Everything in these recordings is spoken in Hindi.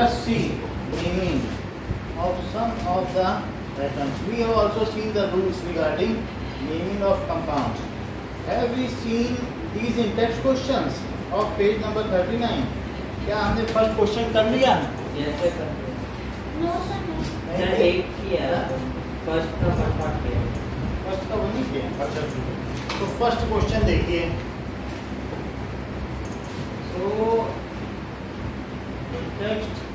us see meaning of some of the atoms. We have also seen the rules regarding naming of compounds. Have we seen these in text questions of page number 39? क्या हमने फ़र्स्ट क्वेश्चन कर लिया कर नो सर नो सर एक किया फ़र्स्ट का फ़र्स्ट पार्ट किया फ़र्स्ट का वो नहीं किया अच्छा है तो फ़र्स्ट क्वेश्चन देखिए so text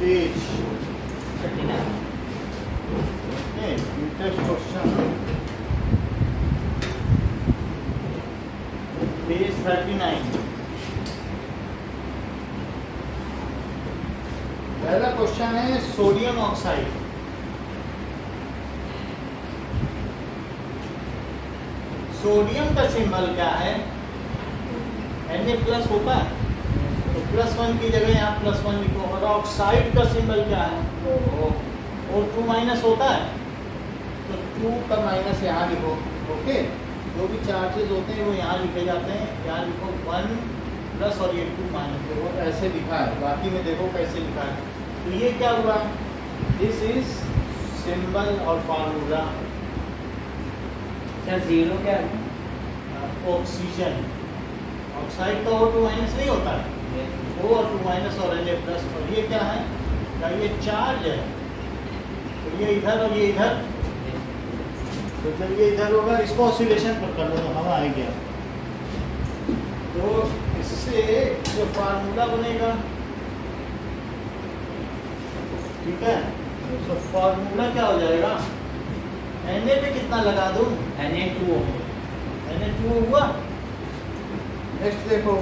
page thirty nine Okay, next question. Page 39. पहला क्वेश्चन है सोडियम ऑक्साइड सोडियम का सिंबल क्या है? एन ए प्लस है तो प्लस वन की जगह यहाँ प्लस वन लिखो। और ऑक्साइड का सिंबल क्या है? और टू माइनस होता है? तो टू का माइनस यहाँ लिखो। ओके जो भी चार्जेस होते हैं वो यहाँ लिखे जाते हैं। यहाँ लिखो वन प्लस और ये टू माइनस देखो ऐसे लिखा है। बाकी में देखो कैसे लिखा है। तो ये क्या हुआ? दिस इज़ सिंबल और फार्मूला सर ज़ीरो क्या है? ऑक्सीजन ऑक्साइड का ओ टू माइनस नहीं होता है। ओ और टू माइनस और एन प्लस। और ये क्या है? क्या ये चार्ज है? तो ये इधर और ये इधर। तो जब ये इधर होगा इसको ऑसिलेशन पर कर लो तो हवा आएगी अब। तो इससे जो फार्मूला बनेगा ठीक है? तो फार्मूला क्या हो जाएगा? एन ए पे कितना लगा दूँ? N A two O N A two हुआ। नेक्स्ट देखो।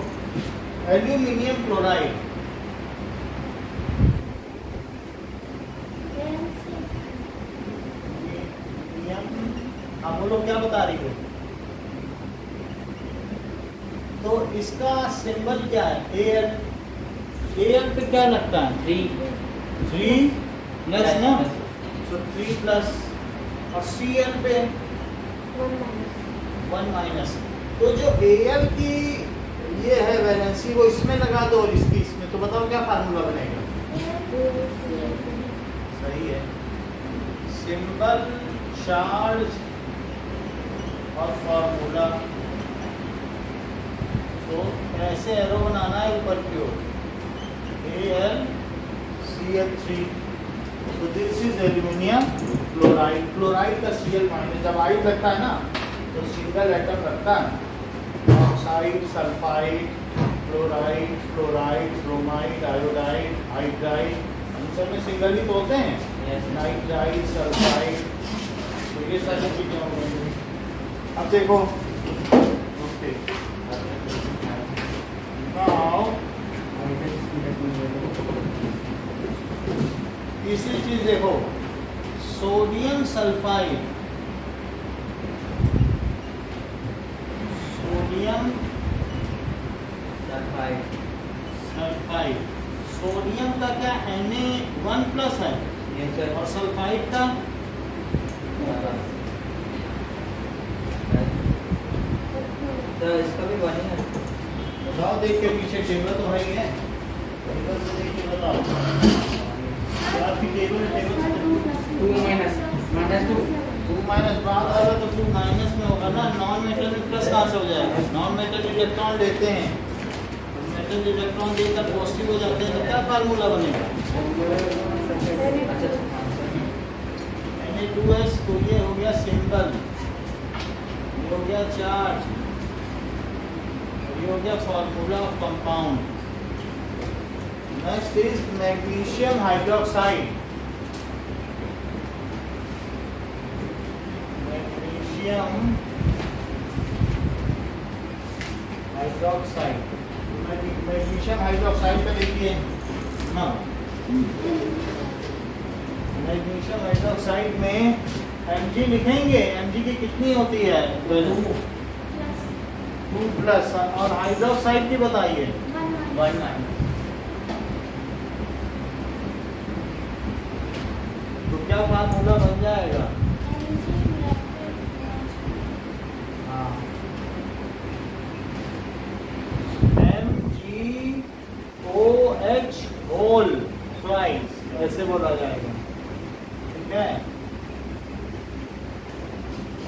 एल्यूमिनियम क्लोराइड आप बोलो क्या बता रही हो? तो इसका सिंबल क्या है? ए एल ए एल पे क्या लगता है? थ्री थ्री प्लस ना? तो थ्री प्लस और सी एल पे वन माइनस तो जो ए एल की ये है वैलेंसी वो इसमें लगा दो और इसकी इसमें। तो बताओ क्या फार्मूला बनेगा? सही है। सिंबल चार्ज और फार्मूला तो ऐसे एरो बनाना है ऊपर की ओर। A L C L three तो this is aluminium chloride chloride का सी एल माइनस जब आइड रखता है ना तो सिंगल एटम रखता है। Oxide sulphide chloride fluoride bromide iodide hydride इन सब में सिंगल ही तो होते हैं। नाइट्राइड सल्फाइड तो ये सारी चीज़ें हो गई। अब देखो। ओके नाउ तीसरी चीज़ देखो। Sodium sulphide sodium sulphide sodium का क्या एन ए वन प्लस है और सल्फाइड का? तो इसका भी वन है। बताओ देख के पीछे टेबल तो है ही है। टेबल से देख के बताओ। आपकी टेबल टेबल से two minus minus two two minus बाद आएगा तो टू माइनस में होगा ना। नॉन मेटल में प्लस कहाँ से हो जाएगा। नॉन मेटल इलेक्ट्रॉन लेते हैं। मेटल इलेक्ट्रॉन देकर पॉजिटिव हो जाते हैं तो क्या फार्मूला बनेगा? तो ये हो गया सिंबल ये हो गया चार्ज हो गया formula of compound next is magnesium hydroxide magnesium hydroxide magnesium hydroxide पे देखिए ना? मैग्नीशियम हाइड्रोक्साइड में Mg लिखेंगे। Mg की कितनी होती है? वैल्यू टू प्लस और हाइड्रोक्साइड की बताइए। वन माइनस तो क्या फार्मूला बन जाएगा। एच होल ट्वाइस ऐसे बोला जाएगा। ठीक है?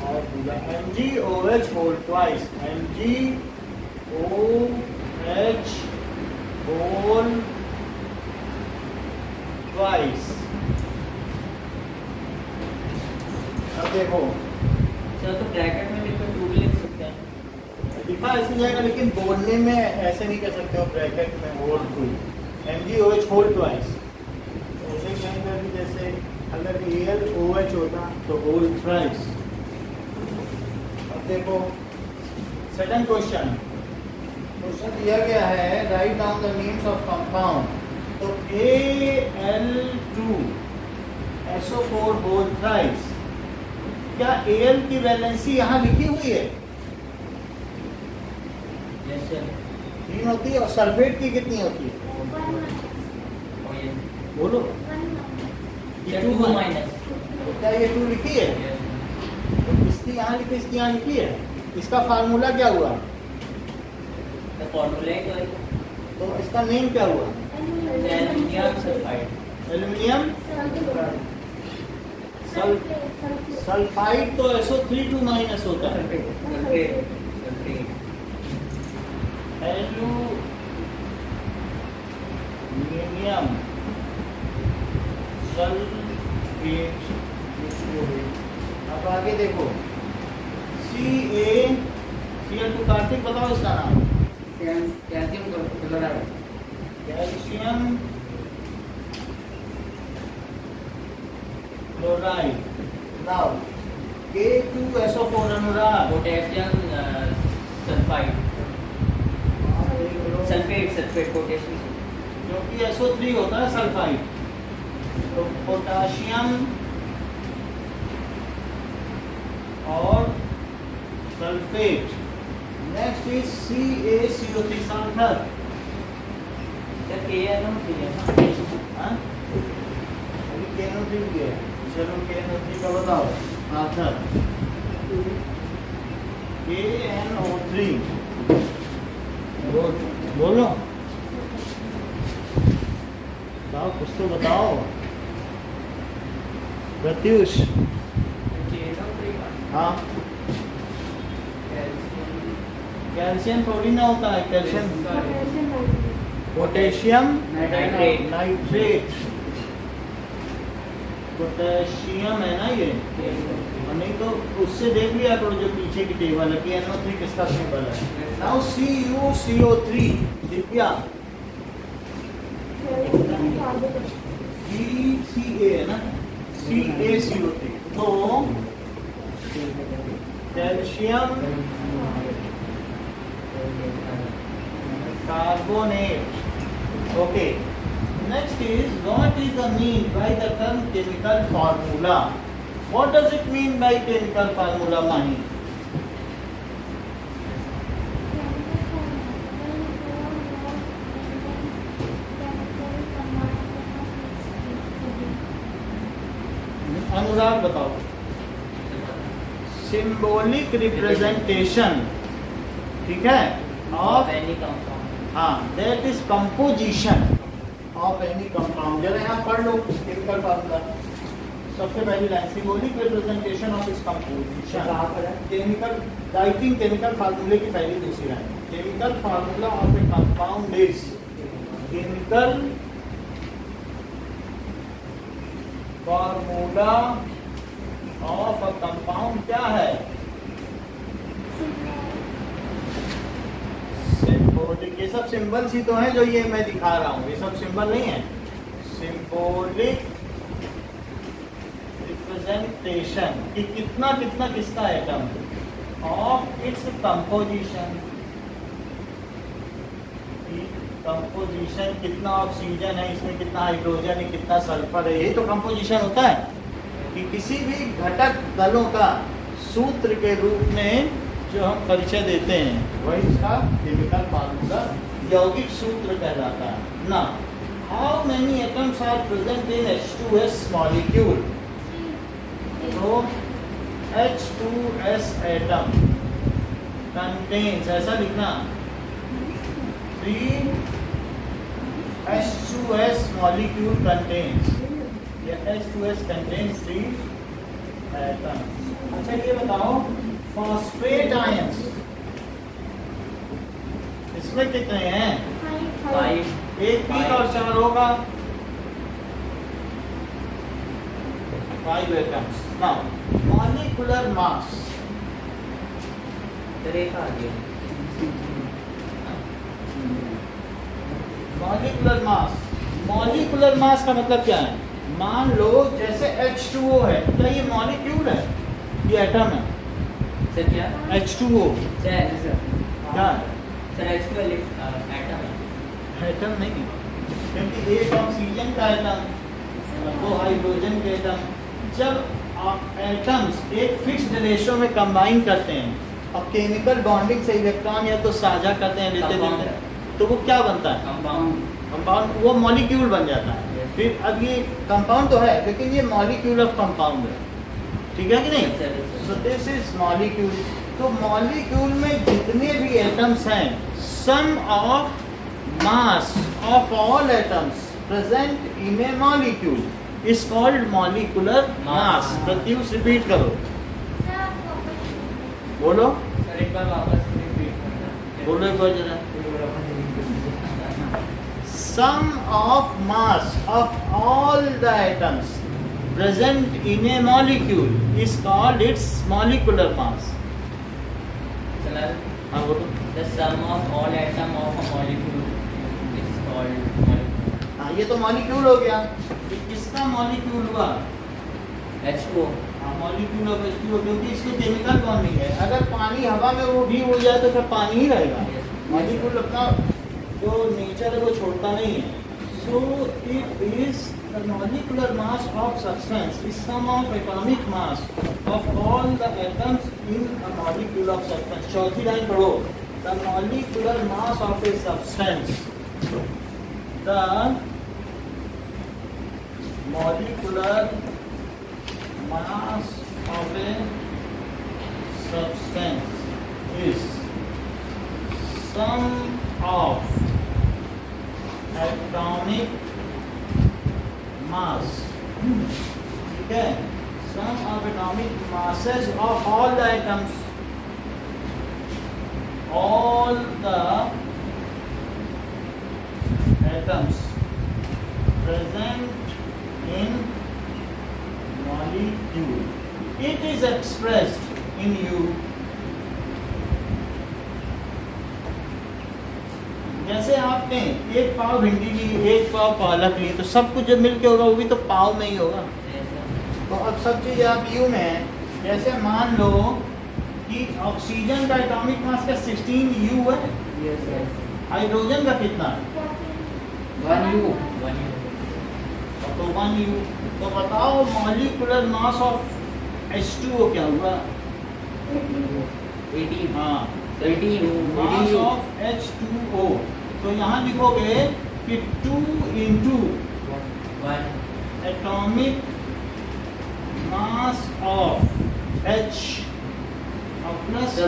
और M G O H whole twice M G O H whole twice अब देखो। चलो तो ब्रैकेट में लिखा ऐसे जाएगा, लेकिन बोलने में ऐसे नहीं कह सकते हो ब्रैकेट में whole two M G O H whole twice ऐसे कहेंगे कि जैसे, अगर एल ओ एच होता तो होल थ्राइस अब देखो सेकंड क्वेश्चन क्वेश्चन दिया गया है right down the names of compound तो A L two S O four whole thrice क्या ए एल की वैलेंसी यहाँ लिखी हुई है? तीन होती है और सल्फेट की कितनी होती है? बोलो। ये टू माइनस तो क्या ये टू लिखी है? तो इसकी यहाँ लिखी इसकी यहाँ लिखी है। इसका फार्मूला क्या हुआ? तो इसका नेम क्या हुआ? एल्युमिनियम सल्फाइड एल्यूमिनियम सल्फाइड तो S O three two minus होता है। एल्यूमिनियम सल्फेट अब आगे देखो। C A C L two Kartik बताओ इसका नाम। Calcium chloride calcium chloride now K2SO4 Anurag. Potassium sulphide sulphate sulphate potassium क्योंकि SO3 होता है सल्फाइड तो पोटाशियम और sulphate next is C A C O three sulphur sir K N O three है ना? हाँ? अभी केनो थ्री भी है। चलो केनो थ्री का बताओ। आंसर के एन ओ थ्री बोलो। बताओ कुछ तो बताओ। प्रत्युष। हाँ। कैल्शियम थोड़ी ना होता है कैल्शियम। पोटेशियम। नाइट्रेट। पोटेशियम है ना ये? नहीं तो उससे देख लिया करो जो पीछे की टेबल है कि NO3 किसका सिंबल है? दिव्या सी सी ए है ना C A C O three तो calcium carbonate okay next is what is the mean by the term chemical formula what does it mean by chemical formula mahi Anurag बताओ सिंबॉलिक रिप्रेजेंटेशन ठीक है? ऑफ़ एनी कंपाउंड हाँ that is composition of any compound जरा यहाँ पढ़ लो केमिकल फार्मूला सबसे पहली लाइन सिंबॉलिक रिप्रेजेंटेशन ऑफ़ इस कंपोजिशन केमिकल राइटिंग केमिकल फार्मूले की पहली दूसरी line chemical formula of a compound is chemical formula of a compound क्या है? सिंबॉलिक ये सब सिंबल्स ही तो हैं जो ये मैं दिखा रहा हूँ। ये सब सिंबल नहीं है। सिंबॉलिक रिप्रेजेंटेशन कि कितना कितना किसका atom of its composition composition कितना ऑक्सीजन है, इसमें कितना हाइड्रोजन है, कितना सल्फ़र है ये तो कंपोजिशन होता है। कि किसी भी घटक दलों का सूत्र के रूप में जो हम परिचय देते हैं, वही इसका केमिकल फार्मूला यौगिक सूत्र कहलाता है। ना how many atoms are present in H2S molecule तो H2S एटम कंटेन्स ऐसा लिखना। Three H2S molecule contains या H2S contains three atoms अच्छा ये बताओ फॉस्फेट आयंस इसमें कितने हैं? फाइव एक तीन और चार होगा। Molecular mass molecular mass molecular mass का मतलब क्या है? मान लो जैसे H2O है क्या ये मॉलिक्यूल है? ये एटम है। सर क्या? H2O सर क्या? सर एच टू एटम है। एटम नहीं क्योंकि एक ऑक्सीजन का एटम दो हाइड्रोजन के एटम जब आप एटम्स एक फिक्स्ड रेशो में कंबाइन करते हैं और केमिकल बॉन्डिंग से इलेक्ट्रॉन या तो साझा करते हैं लेते देते हैं। तो वो क्या बनता है? कंपाउंड कंपाउंड वो मॉलिक्यूल बन जाता है. फिर अब ये कंपाउंड तो है लेकिन ये मॉलिक्यूल ऑफ़ कंपाउंड है। ठीक है कि नहीं? सो दिस इज़ मॉलिक्यूल तो मॉलिक्यूल में जितने भी एटम्स हैं sum of mass of all atoms present in a molecule is called molecular mass. Pratyush repeat करो। बोलो। सर एक बार वापस रिपीट करना। बोलो एक बार जरा। Sum of mass of all the atoms present in a molecule is called its molecular mass. Sir हाँ बोलो the sum of all atom of a molecule is called molecule हाँ ये तो मॉलिक्यूल हो गया ये किसका मॉलिक्यूल हुआ H2O हाँ मॉलिक्यूल ऑफ़ H2O क्योंकि इसके केमिकल बॉन्डिंग है अगर पानी हवा में वो भी हो जाए तो फिर पानी ही रहेगा मॉलिक्यूल अपना जो नेचर है, वो छोड़ता नहीं है। So it is the molecular mass of substance is sum of atomic mass of all the atoms in a molecule of substance चौथी लाइन पढ़ो। The molecular mass of a substance the molecular mass of a substance is sum of atomic mass ठीक है? Sum of atomic masses of all the items all the atoms present in molecule it is expressed in u जैसे आपने एक पाव भिंडी ली एक पाव पालक ली तो सब कुछ जब मिलके होगा वो भी तो पाव में ही होगा। तो अब सब चीज़ आप यू में है। जैसे मान लो कि ऑक्सीजन का एटॉमिक मास का 16 यू है। हाइड्रोजन का कितना? One u. तो वन यू तो बताओ मॉलिकुलर मास ऑफ़ H2O क्या हुआ? 18 हाँ। 18 मास ऑफ़ H2O तो यहाँ लिखोगे कि two into atomic mass of H और प्लस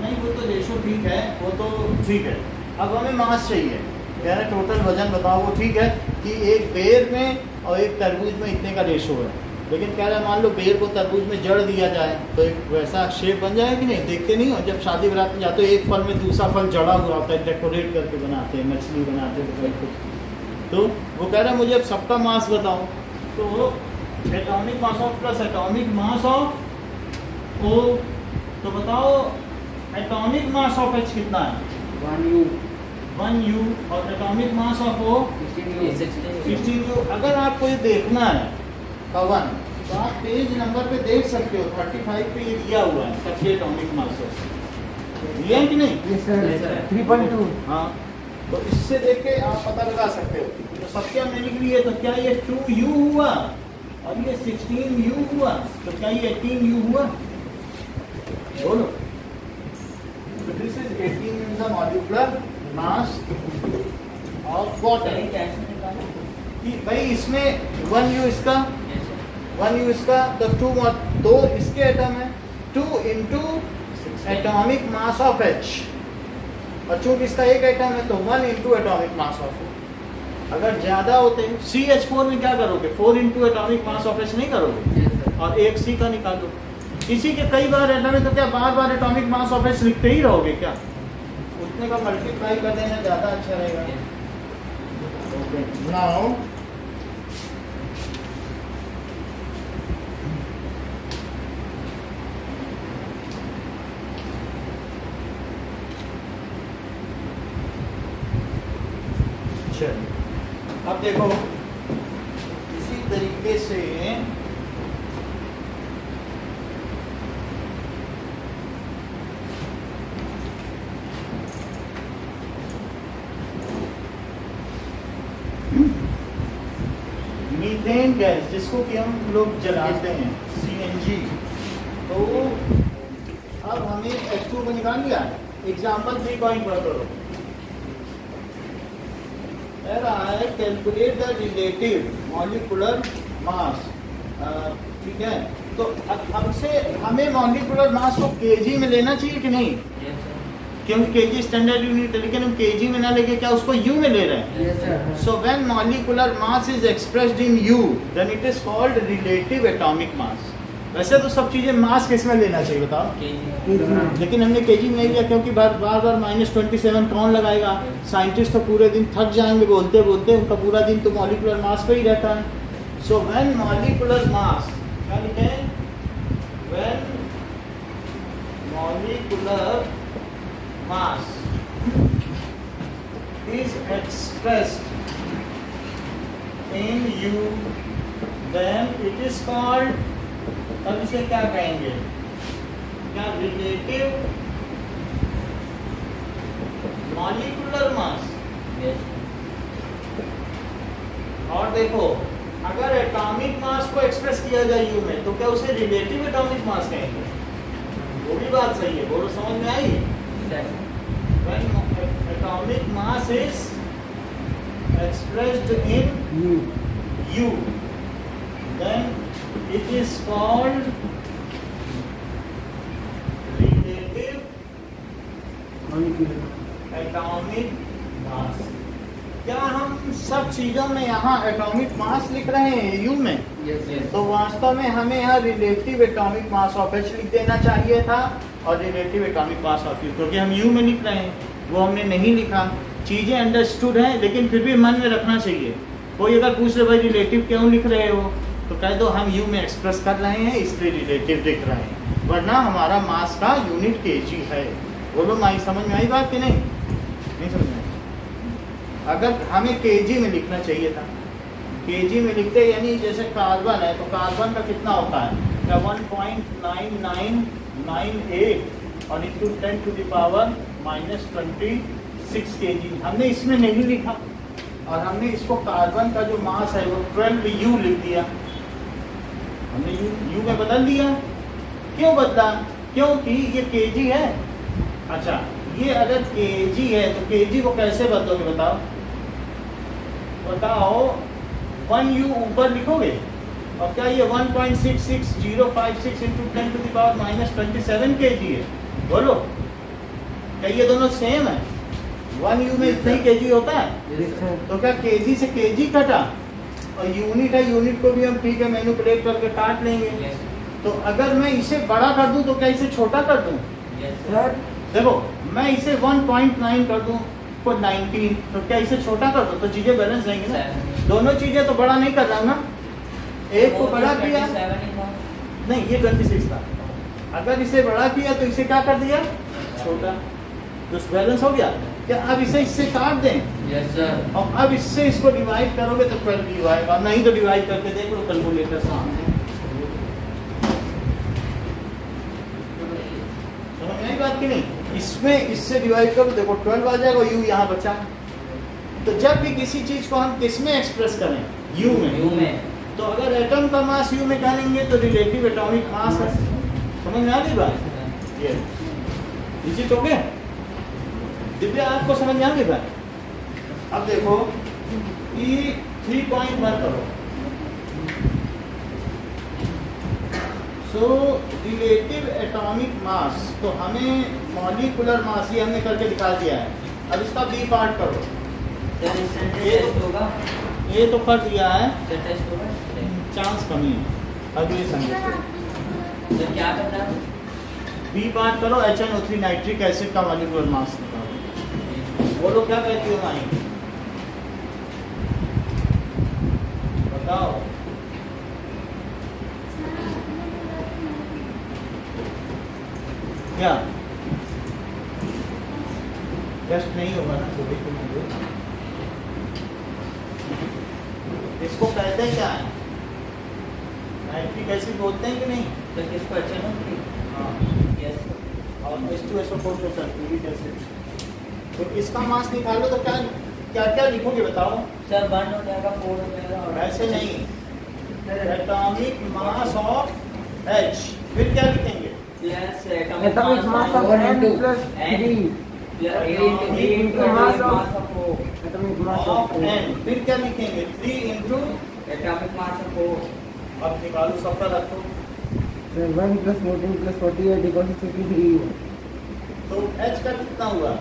नहीं वो तो रेशो ठीक है वो तो ठीक है। अब हमें मास चाहिए। कह रहे टोटल वज़न बताओ वो ठीक है कि एक बेर में और एक तरबूज में इतने का रेशो है। लेकिन कह रहे हैं मान लो बेर को तरबूज में जड़ दिया जाए तो एक वैसा शेप बन जाए कि नहीं? देखते नहीं हो? जब शादी बारात में जाते हो एक फल में दूसरा फल जड़ा हुआ होता है डेकोरेट करके बनाते हैं मछली बनाते हैं तो कुछ। तो वो कह रहा है मुझे अब सबका मास बताओ। तो atomic mass of plus atomic mass of O तो बताओ एटॉमिक मास ऑफ़ एच कितना है? One u. वन यू और atomic mass of O 16 u. 16 sixteen u अगर आपको ये देखना है पवन तो आप पेज नंबर पे देख सकते हो थर्टी फाइव पे ये दिया हुआ है सबके एटॉमिक मास दिया कि नहीं. थ्री पॉइंट टू हाँ तो इससे देख के आप पता लगा सकते हो तो सबके लिख लिए तो क्या ये टू यू हुआ? और ये सिक्सटीन यू हुआ? तो क्या ये एटीन यू हुआ? बोलो। तो this is eighteen in the molecular mass of water कि भाई इसमें वन यू इसका? yes वन यू इसका तो टू दो इसके एटम है two into atomic mass of H और चूँकि इसका एक एटम है तो one into atomic mass of अगर ज़्यादा होते हैं सी एच फोर में क्या करोगे? Four into atomic mass of H नहीं करोगे? और एक सी का निकालो इसी के कई बार रहना में तो क्या बार बार एटॉमिक मास ऑफ़ एच लिखते ही रहोगे क्या? उतने का मल्टीप्लाई कर देना, ज़्यादा अच्छा रहेगा। ओके नाउ चलिए अब देखो, इसी तरीके से मीथेन गैस, जिसको कि हम लोग जलाते हैं सीएनजी तो अब हमें H2 को निकाल लिया। एग्ज़ाम्पल थ्री पॉइंट करो। कह रहा है calculate the relative molecular mass ठीक है तो अब हमें मॉलिकुलर मास को केजी में लेना चाहिए कि नहीं Yes. क्योंकि केजी स्टैंडर्ड यूनिट है लेकिन हम केजी में ना लेके क्या उसको यू में ले रहे हैं. So when molecular mass is expressed in U, then it is called relative atomic mass. वैसे तो सब चीज़ें मास किस लेना चाहिए बताओ। लेकिन हमने केजी में नहीं लिया क्योंकि बार बार बार माइनस ट्वेंटी सेवन कौन लगाएगा? साइंटिस्ट तो पूरे दिन थक जाएँगे बोलते बोलते उनका पूरा दिन तो मॉलिकुलर मास पे ही रहता है। सो व्हेन मॉलिकुलर मास क्या लिखे? When molecular mass is expressed in U, then it is called अब इसे क्या कहेंगे? क्या रिलेटिव मॉलिकुलर मास और देखो अगर एटॉमिक मास को एक्सप्रेस किया जाए यू में तो क्या उसे रिलेटिव एटॉमिक मास कहेंगे? वो भी बात सही है बोलो समझ में आई? Atomic mass is mass in u U, then it is called relative atomic mass. क्या हम सब चीज़ों में यहाँ एटॉमिक मास लिख रहे हैं? यू में? Yes, yes. तो वास्तव में हमें यहाँ relative atomic mass of H लिख देना चाहिए था और relative atomic mass of u क्योंकि हम यू में लिख रहे हैं। वो हमने नहीं लिखा। चीज़ें अंडरस्टूड हैं लेकिन फिर भी मन में रखना चाहिए। कोई अगर पूछ रहे भाई रिलेटिव क्यों लिख रहे हो? तो कह दो, हम यू में एक्सप्रेस कर रहे हैं, इसलिए रिलेटिव लिख रहे हैं। वरना हमारा मास का यूनिट के जी है। बोलो, माई, समझ में आई बात कि नहीं? नहीं समझ में? अगर हमें के जी में लिखना चाहिए था। के जी में लिखते यानी जैसे कार्बन है तो कार्बन का कितना होता है? One point nine nine nine eight और into ten to the power minus twenty six K G हमने इसमें नहीं लिखा। और हमने इसको कार्बन का जो मास है, वो ट्वेल्व यू लिख दिया। हमने यू यू में बदल दिया। क्यों बदला? क्योंकि ये के जी है। अच्छा ये अगर के जी है तो के जी को कैसे बदलोगे बताओ? बताओ वन यू ऊपर लिखोगे? और क्या ये one point six six zero five six into ten to the power minus twenty seven K G है? बोलो। क्या ये दोनों सेम है? वन यू में इतना ही के जी होता है? तो क्या के जी से के जी कटा और यूनिट है यूनिट को भी हम ठीक है मैनिपुलेट करके काट लेंगे। Yes. तो अगर मैं इसे बड़ा कर दूँ तो क्या इसे छोटा कर दूँ? Yes, देखो मैं इसे 1.9 कर दूँ को 19 तो क्या इसे छोटा कर दूँ? तो चीज़ें बैलेंस रहेंगी ना? दोनों चीज़ें तो बड़ा नहीं कर रहा हूँ ना? एक को बड़ा किया। 27 था. नहीं ये 26 था अगर इसे बड़ा किया तो इसे क्या कर दिया? छोटा। तो बैलेंस हो गया? क्या अब इसे इससे काट दें? Yes. और अब इससे इसको डिवाइड करोगे तो 12 ही आएगा नहीं तो डिवाइड करके देख लो कैलकुलेटर सामने। समझ में बात की नहीं? इसमें इससे डिवाइड करो देखो 12 आ जाएगा यू यहाँ बचा। तो जब भी किसी चीज़ को हम किसमें एक्सप्रेस करें? यू में। यू में. तो अगर एटम का मास यू में कहेंगे तो रिलेटिव एटॉमिक मास है। समझ में आ गई बात? ये निश्चित हो गया दिव्या आपको समझ में आ गई बात अब देखो ई थ्री पॉइंट वन करो। सो रिलेटिव एटॉमिक मास तो हमें मॉलिकुलर मास ये हमने करके दिखा दिया है। अब इसका बी पार्ट करो। ये- होगा. ये तो कर दिया है. चांस कमी है। अगले संडे से तो क्या करना है? बी पार्ट करो H N O three nitric acid का मॉलिक्यूलर मास निकालो बोलो क्या कहती हो माई बताओ। क्या? टेस्ट नहीं होगा ना तो नहीं होगा। इसको कहते क्या है? नाइट्रिक एसिड बोलते हैं कि नहीं? तो किसको अच्छा ना हाँ। यस और H two S O four तो सल्फ्यूरिक एसिड तो इसका मास निकालो तो क्या क्या क्या लिखोगे बताओ? सर वन हो जाएगा फोर हो जाएगा और ऐसे नहीं। एटॉमिक मास ऑफ़ एच फिर क्या लिखेंगे? Plus of- mass of O Atomic mass of of N फिर क्या लिखेंगे? Three into atomic mass of O अब निकालो सबका रखो। So one plus fourteen plus forty-eight equals to fifty-three. तो एच का कितना हुआ?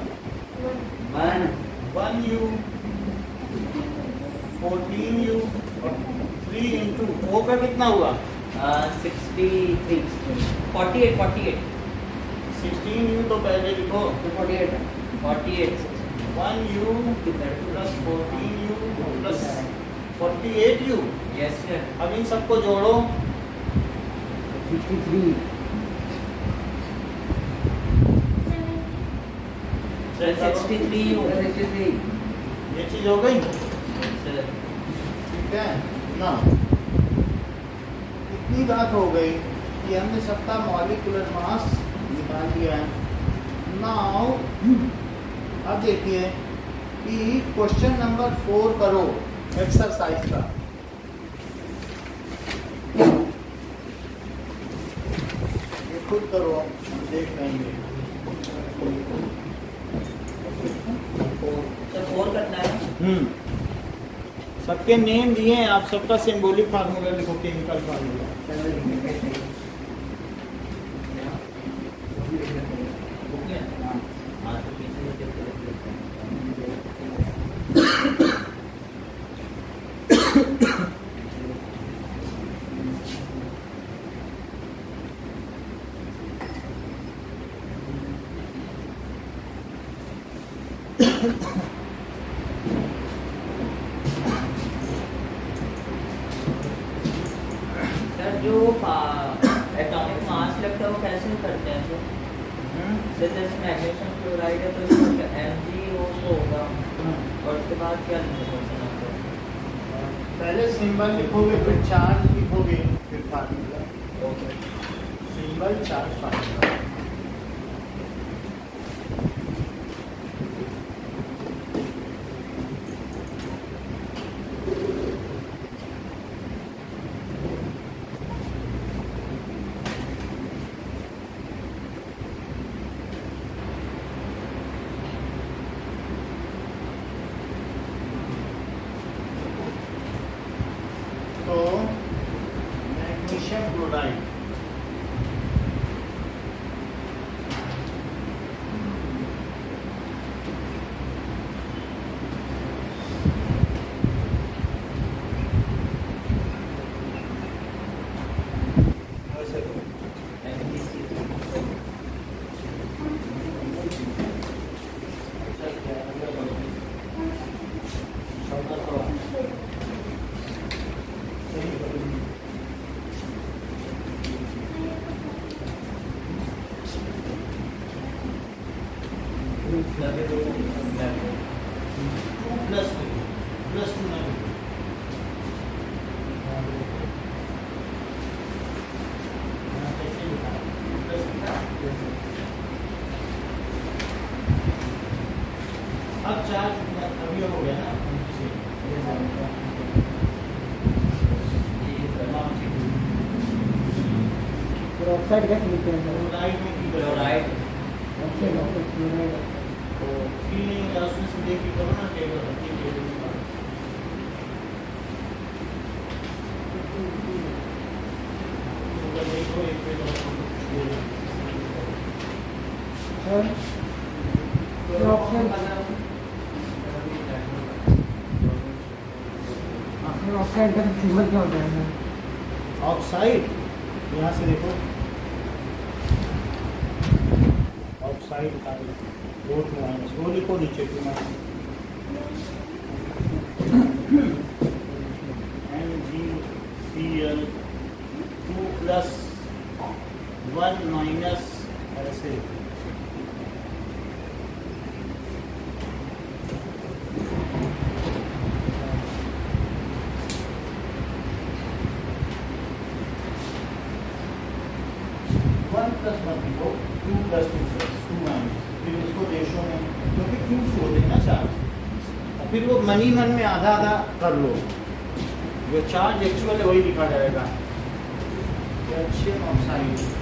One one u fourteen u three into O का कितना हुआ? Sixty three forty eight forty eight sixteen u तो पहले लिखो। Forty eight forty eight one u plus fourteen u plus forty eight u yes sir अब इन सबको जोड़ो। सिक्सटी थ्री हो ये चीज़ हो गई? ठीक है ना। इतनी बात हो गई कि हमने सबका मॉलिकुलर मास निकाल दिया है। नाउ अब देखिए कि क्वेश्चन नंबर फोर करो एक्सरसाइज का। ये खुद करो देख लेंगे सर फोर करना है हम्म सबके नेम दिए हैं आप सबका सिंबॉलिक फार्मूला लिखो केमिकल फार्मूला ऑक्साइड कैसे लिखते हैं क्लोराइड में की करो क्लोराइड ऑक्साइड ऑक्साइड क्लोराइड तो थ्री नहीं होगा उसमें से देख के करो ना टेबल रखी टेबल निकालो तो देखो एक पे सर ऑक्साइड का सिंबल क्या होता है ऑक्साइड यहाँ से देखो ऑक्साइड का दो टू माइनस वो लिखो नीचे two minus N G C L two plus one minus ऐसे वन प्लस वन लिखो two plus two plus two minus फिर उसको रेशो में क्योंकि क्यूब होते हैं ना चार्ज और ही मनी मन में आधा आधा कर लो। जो चार्ज एक्चुअल है, वही लिखा जाएगा calcium oxide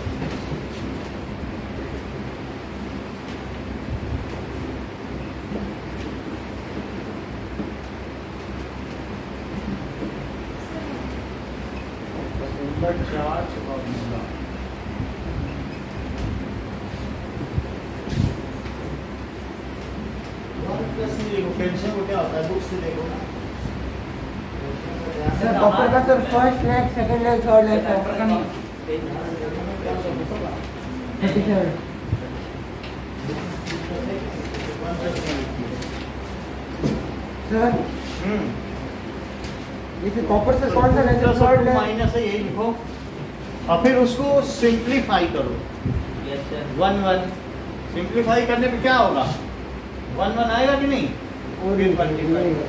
charge formula one plus नहीं देखो कैल्शियम को क्या होता है बुक से देखो ना कैल्शियम को ध्यान से सर कॉपर का सर फ़र्स्ट सर इसे कॉपर से कौन सा लैग माइनस है यही लिखो और फिर उसको सिंप्लीफाई करो। Yes sir one one simplify करने पे क्या होगा? वन वन आएगा कि नहीं? और फिर multiply करो।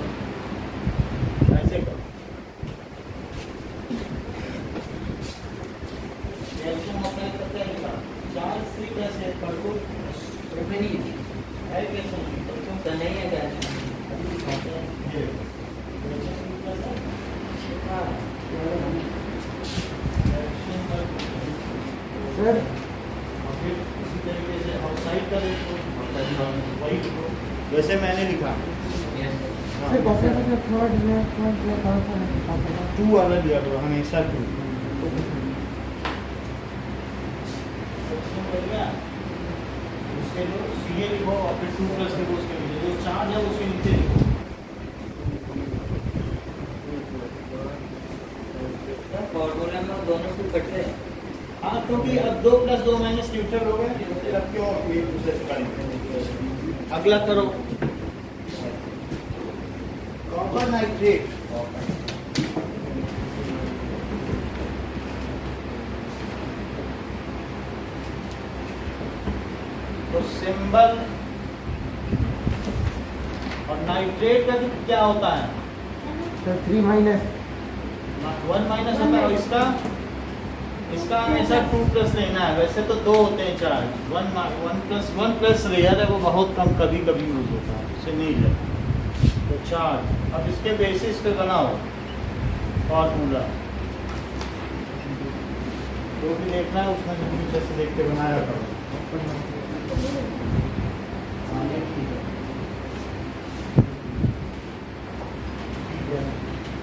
ऐसे करो कैल्शियम ऑक्साइड का क्या लिखा चार सी कैसे पढ़ो है कैसे तो नहीं है क्या ये कैल्शियम प्लस है कैल्शियम का सर और फिर इसी तरीके से आउटसाइड का देखो वही लिखो वैसे मैंने लिखा यस सर कॉपर का sir third lag third lag कौन सा है कॉपर का टू वाला दिया करो हमेशा टू उसके जो सी ए लिखो और फिर टू प्लस लिखो उसके नीचे जो चार्ज है उसके नीचे लिखो सर फॉर्मूला में दोनों को कट रहे हैं हाँ क्योंकि अब दो प्लस दो माइनस न्यूट्रल हो से अगला करो कॉपर नाइट्रेट तो सिंबल और नाइट्रेट का क्या होता है sir three minus one minus होता है और इसका इसका हमेशा टू प्लस लेना है वैसे तो दो होते हैं charge one one plus one plus rare है वो बहुत कम कभी कभी यूज़ होता है उसे नहीं लेना तो चार्ज अब इसके बेसिस पे बनाओ। फॉर्मूला जो भी देखना है उसमें नीचे से देख के बनाया करो। हाँ, ठीक है ठीक है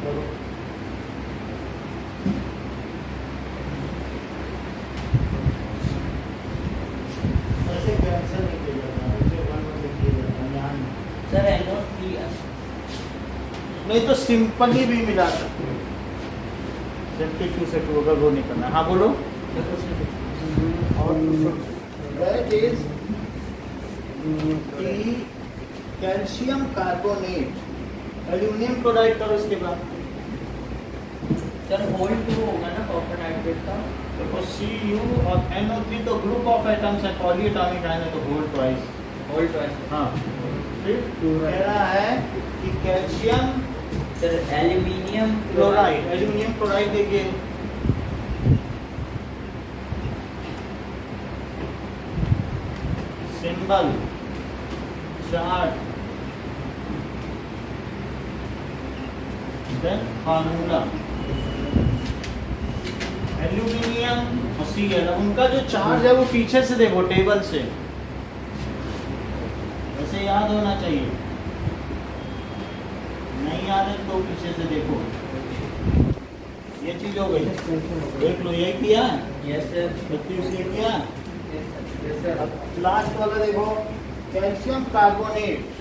करो ऐसे कैंसिल नहीं किया जाता ऐसे वन वन लिख दिया जाता है यहाँ नहीं। सर एनो थ्री नहीं तो सिंपली भी मिला सकते हो। टू से टू अगर वो नहीं करना हाँ। बोलो। और that is calcium carbonate aluminium chloride करो इसके बाद। सर होल्ड टू होगा ना कॉपर नाइट्रेट का। देखो सी यू और एन ओ थ्री तो ग्रुप ऑफ़ एटम्स है पॉलीएटॉमिक आयन है तो होल्ड ट्वाइस होल्ड ट्वाइस हाँ। फिर कह रहा है कि calcium sir aluminium chloride aluminium chloride देखिए symbol chart then formula aluminium और सी एल उनका जो चार्ज है वो पीछे से देखो टेबल से। वैसे याद होना चाहिए। नहीं याद है तो पीछे से देखो। ये चीज़ हो गई। देख लो यही किया यस सर बत्तीस ये किया। यस सर अब लास्ट वाला देखो calcium carbonate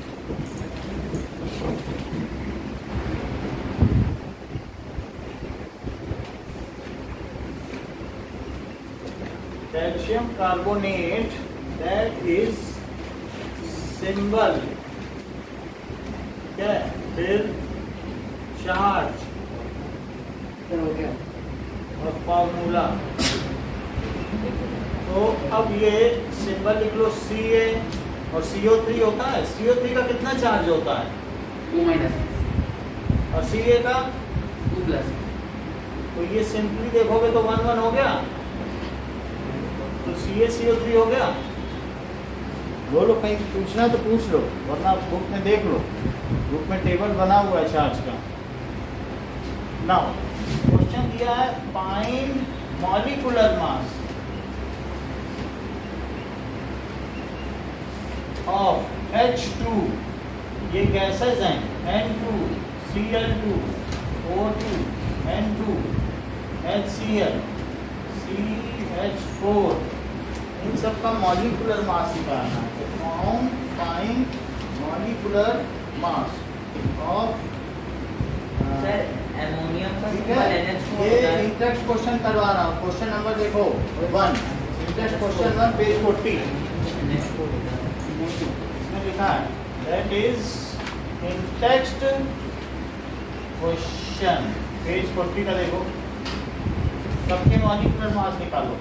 calcium carbonate that is symbol क्या है? फिर चार्ज हो गया और फॉर्मूला तो अब ये सिंबल लिख लो सी ए और सी ओ थ्री होता है। सी ओ थ्री का कितना चार्ज होता है? टू माइनस और सी ए का? टू प्लस तो ये सिंपली देखोगे तो वन वन हो गया। तो C A C O three हो गया। बोलो कहीं पूछना तो पूछ लो वरना बुक में देख लो। बुक में टेबल बना हुआ है चार्ज का। नाउ क्वेश्चन दिया है find molecular mass of H2 ये गैसेज हैं N2 Cl2 O2 N2 HCl CH4 इन सब का मॉलिकुलर मास निकालना है। Form find molecular mass of ammonium का ठीक सिंबल NH4 ये होता क्वेश्चन करवा रहा हूँ। क्वेश्चन नंबर देखो। One intext question one page forty NH4 होता इसमें लिखा है। That is question page forty का देखो। सबके मॉलिकुलर मास निकालो।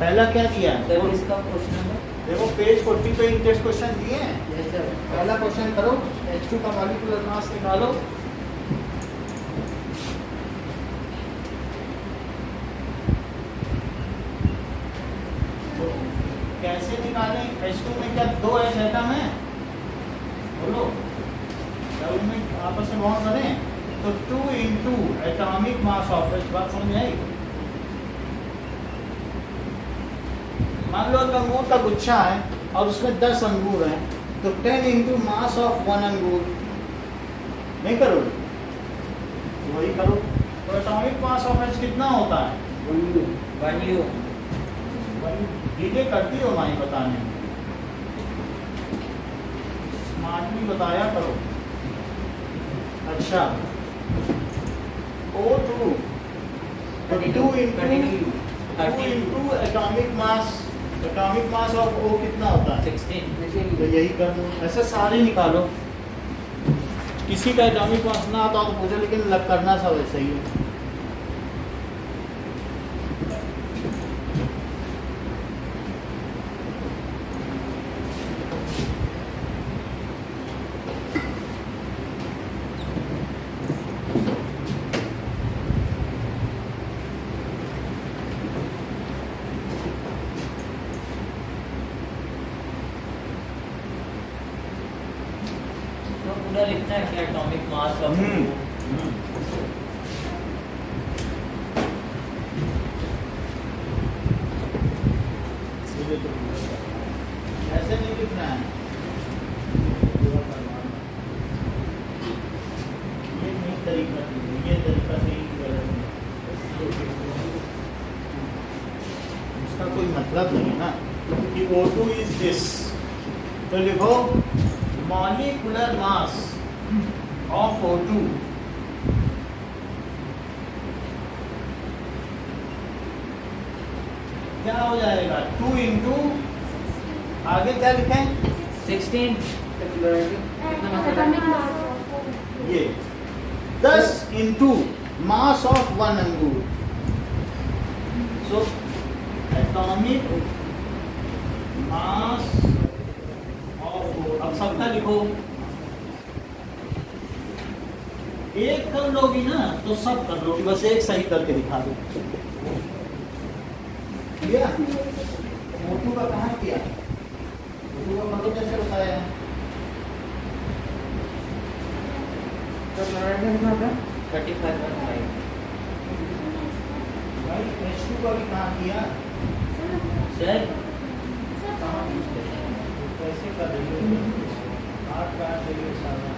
पहला क्या दिया है? इसका क्वेश्चन नंबर देखो पेज फोर्टी पे इंटेक्स्ट क्वेश्चन दिए हैं। यस सर पहला क्वेश्चन करो H2 का मॉलिकुलर मास निकालो। तो कैसे निकालें? H2 में क्या दो H एटम है? बोलो। क्या उनमें आपस में बॉन्ड बने तो two into atomic mass of H बात समझ आई? मान लो एक अंगूर का गुच्छा है और उसमें दस अंगूर हैं तो ten into mass of one अंगूर। नहीं करोगे? तो वही करो। तो एटॉमिक मास ऑफ़ एच कितना होता है? डीजे करती हो माई बताने। स्मार्टली बताया करो। अच्छा। O two two into two into atomic mass atomic mass of O कितना होता है? सिक्सटीन तो यही कर दो। ऐसे सारे निकालो। किसी का एटॉमिक मास ना आता हो तो पूछो लेकिन लग करना सब ऐसा ही है तो पूरा लिखना है कि एटॉमिक मास ऑफ़ हम्म। सीधे तो ऐसे नहीं लिखना है पूरा करवाना। ये नहीं तरीका ये तरीका सही उसका कोई मतलब नहीं है ना कि O2 इज़ दिस तो लिखो मॉलिकुलर मास ऑफ़ O2 क्या हो जाएगा? टू इंटू आगे क्या लिखें? सिक्सटीन ये। दस इंटू मास ऑफ़ वन अंगूर सो एटॉमिक मास ऑफ़ अब सबका लिखो। एक कर लोगी ना तो सब कर लोगी। बस एक सही करके दिखा दो। मोटू का कहाँ किया? मोटू का मतलब कैसे बताया? थर्टी फाइव वन फाइव भाई एच का भी कहाँ किया सर कैसे कर रही हो आठ काट रही सारा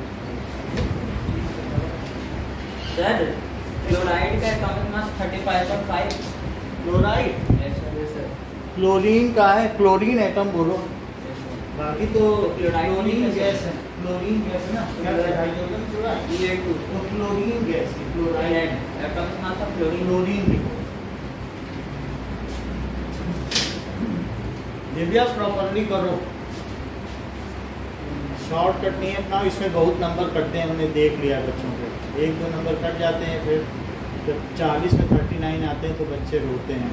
सर क्लोराइड का atomic mass thirty five point five chloride chlorine का है। क्लोरीन एटम बोलो बाकी तो क्लोराइड क्लोरीन गैस है। क्लोरीन गैस है ना? क्या ये टू तो क्लोरीन गैस है क्लोराइड क्लोरीन क्लोरीन लिखो दिव्या प्रॉपरली करो। शॉर्टकट नहीं है अपना इसमें बहुत नंबर कटते हैं हमने देख लिया बच्चों के। एक दो नंबर कट जाते हैं फिर जब चालीस में थर्टी नाइन आते हैं तो बच्चे रोते हैं।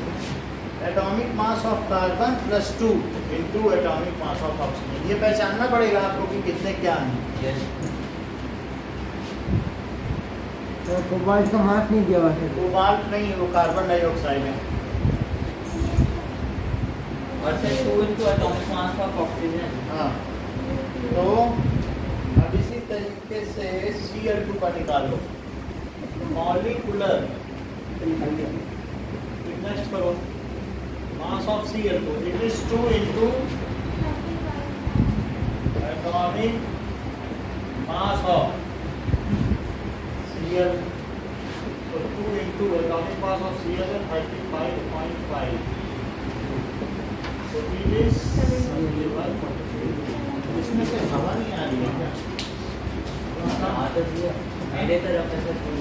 Atomic mass of carbon plus two into atomic mass of oxygen ये पहचानना पड़ेगा आपको कि कितने क्या हैं। यस तो कोबाल्ट का मास नहीं दिया हुआ है। कोबाल्ट नहीं वो कार्बन डाइऑक्साइड है। और फिर two into atomic mass of oxygen हाँ। तो अब इसी तरीके से सी एल टू का निकालो। मॉलिकुलर नेक्स्ट करो। L two it is two into atomic mass of C L तो two into atomic mass of C L thirty five point five तो इसमें से हवा नहीं आ रही है क्या? आदत ये मेरे तरफ़ ऐसा कोई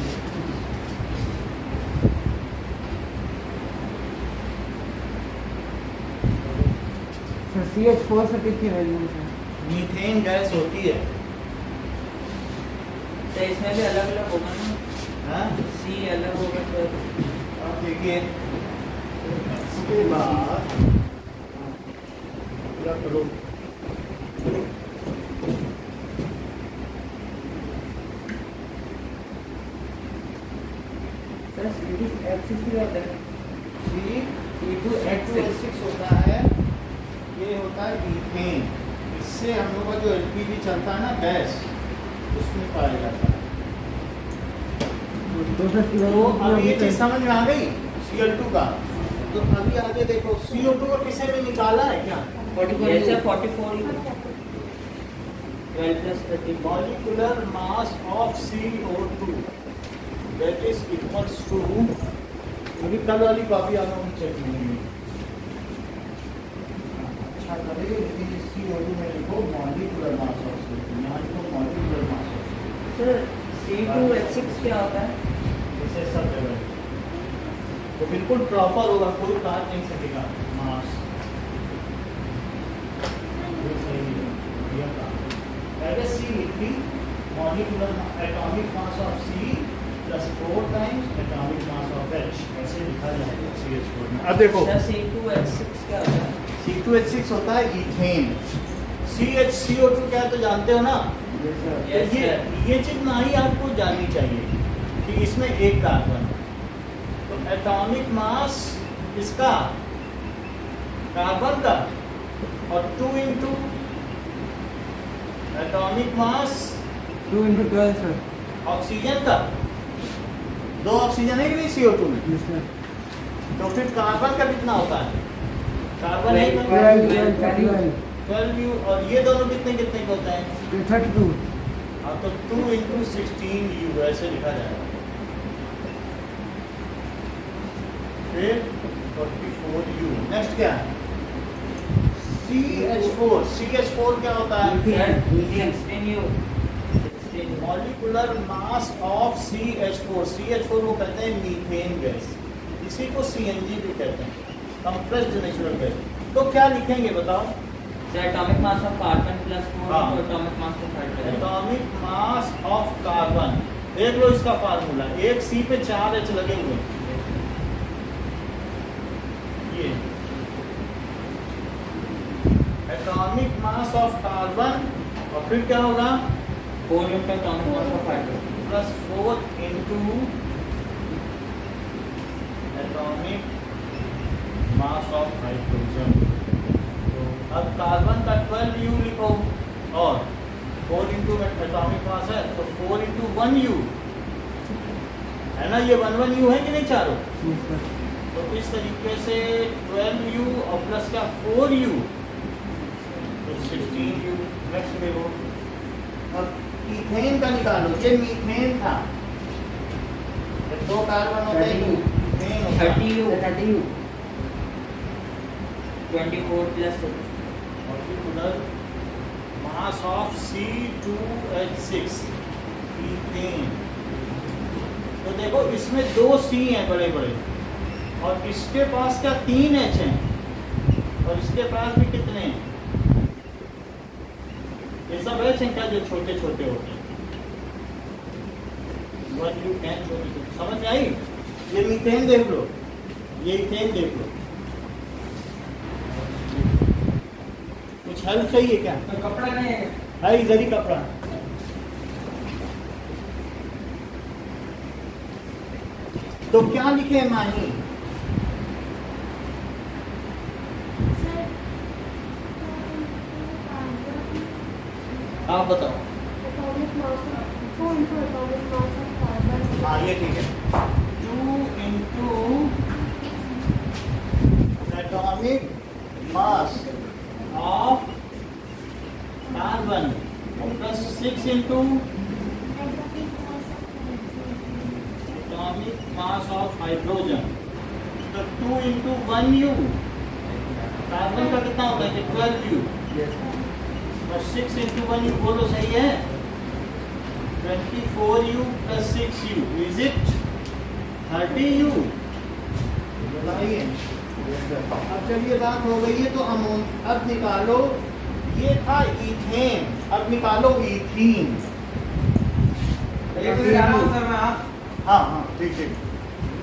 सर सी एच फोर से कितनी वैल्यू है? मीथेन गैस होती है। तो इसमें भी अलग अलग होगा ना? हाँ? सी अलग होगा सर अब देखिए। इसके बाद पूरा करो। सर एक्सिस ही होता है। सी टू एच सिक्स होता है। ये होता है मीथेन इससे हम लोग का जो एलपीजी चलता है ना गैस उसमें पाया जाता है। सौ तो अब ये चीज़ समझ में आ गई? Cl2 का। तो अभी आगे देखो CO2 को किसी ने निकाला है क्या? ये sir 44 12 plus 30 molecular mass of CO2 that is equals to अभी कल वाली कॉपी आप लोगों ने चेक नहीं अच्छा करे लेकिन इस CO2 में लिखो मॉलिकुलर मास ऑफ़ CO2 यहाँ लिखो molecular mass of sir C2H6 क्या होता है? इसे सब जगह तो बिल्कुल प्रॉपर होगा कोई काट नहीं सकेगा। मास। पहले सी लिखी molecular atomic mass of C plus four times atomic mass of H ऐसे लिखा जाएगा सी एच फोर में। अब देखो। सर C2H6 क्या होता है? सी टू एच सिक्स होता है ethane C H C O two क्या है तो जानते हो ना? Yes, ये ये चीज़ ना ही आपको जाननी चाहिए कि इसमें एक कार्बन तो एटॉमिक मास इसका कार्बन का और two into atomic mass two into twelve sir oxygen का। दो ऑक्सीजन है कि नहीं सीओ टू में? तो फिर कार्बन का कितना होता है? कार्बन है ट्वेल्व यू और ये दोनों कितने कितने के होते हैं? थर्टी टू हाँ तो टू इंटू सिक्सटीन यू ऐसे लिखा जाएगा। फिर फोर्टी फोर यू नेक्स्ट क्या? है C H four C H four क्या होता है? Sir 16U 16 molecular mass of C H four C H four को कहते हैं मीथेन गैस इसी को सी एन जी भी कहते हैं। कंप्रेस्ड नेचुरल गैस तो क्या लिखेंगे बताओ? Atomic mass of carbon plus 4. Atomic mass of hydrogen atomic mass of carbon देख लो इसका फार्मूला एक सी पे चार एच लगे हुए ये। एटॉमिक मास ऑफ़ कार्बन और फिर क्या होगा? 4 into atomic mass of hydrogen. Plus four into atomic mass of hydrogen तो अब कार्बन का 12 यू लिखो और 4 इंटू एटॉमिक मास है तो 4 इंटू वन यू है ना ये वन वन यू है कि नहीं चारों? तो इस तरीके से 12u और प्लस क्या 4u तो 16u नेक्स्ट देखो अब इथेन का निकालो ये मीथेन था. ये दो कार्बन है यू होता है. Thirty u thirty u twenty four plus molecular mass of C2H6 ethane तो देखो, इसमें दो सी हैं बड़े बड़े और इसके पास क्या तीन एच हैं? और इसके पास भी कितने हैं? ये सब एच हैं क्या जो छोटे छोटे होते हैं? छोटे छोटे समझ में आई? ये मीथेन देख लो। ये इथेन देख लो। हेल्प चाहिए क्या? तो कपड़ा नहीं है। इधर ही कपड़ा। तो क्या लिखे माही? आप बताओ। हाँ ये ठीक है। Two into atomic mass of carbon plus six into atomic mass of hydrogen तो 2 into 1 u. कार्बन का कितना होता है? 12 u. और 6 into 1 u बोलो सही है। 24 u plus 6 u. Is it 30 u? बताइए। अब चलिए बात हो गई है तो अमोन अब निकालो। ये था इथेन अब निकालो हूँ हाँ हाँ ठीक ठीक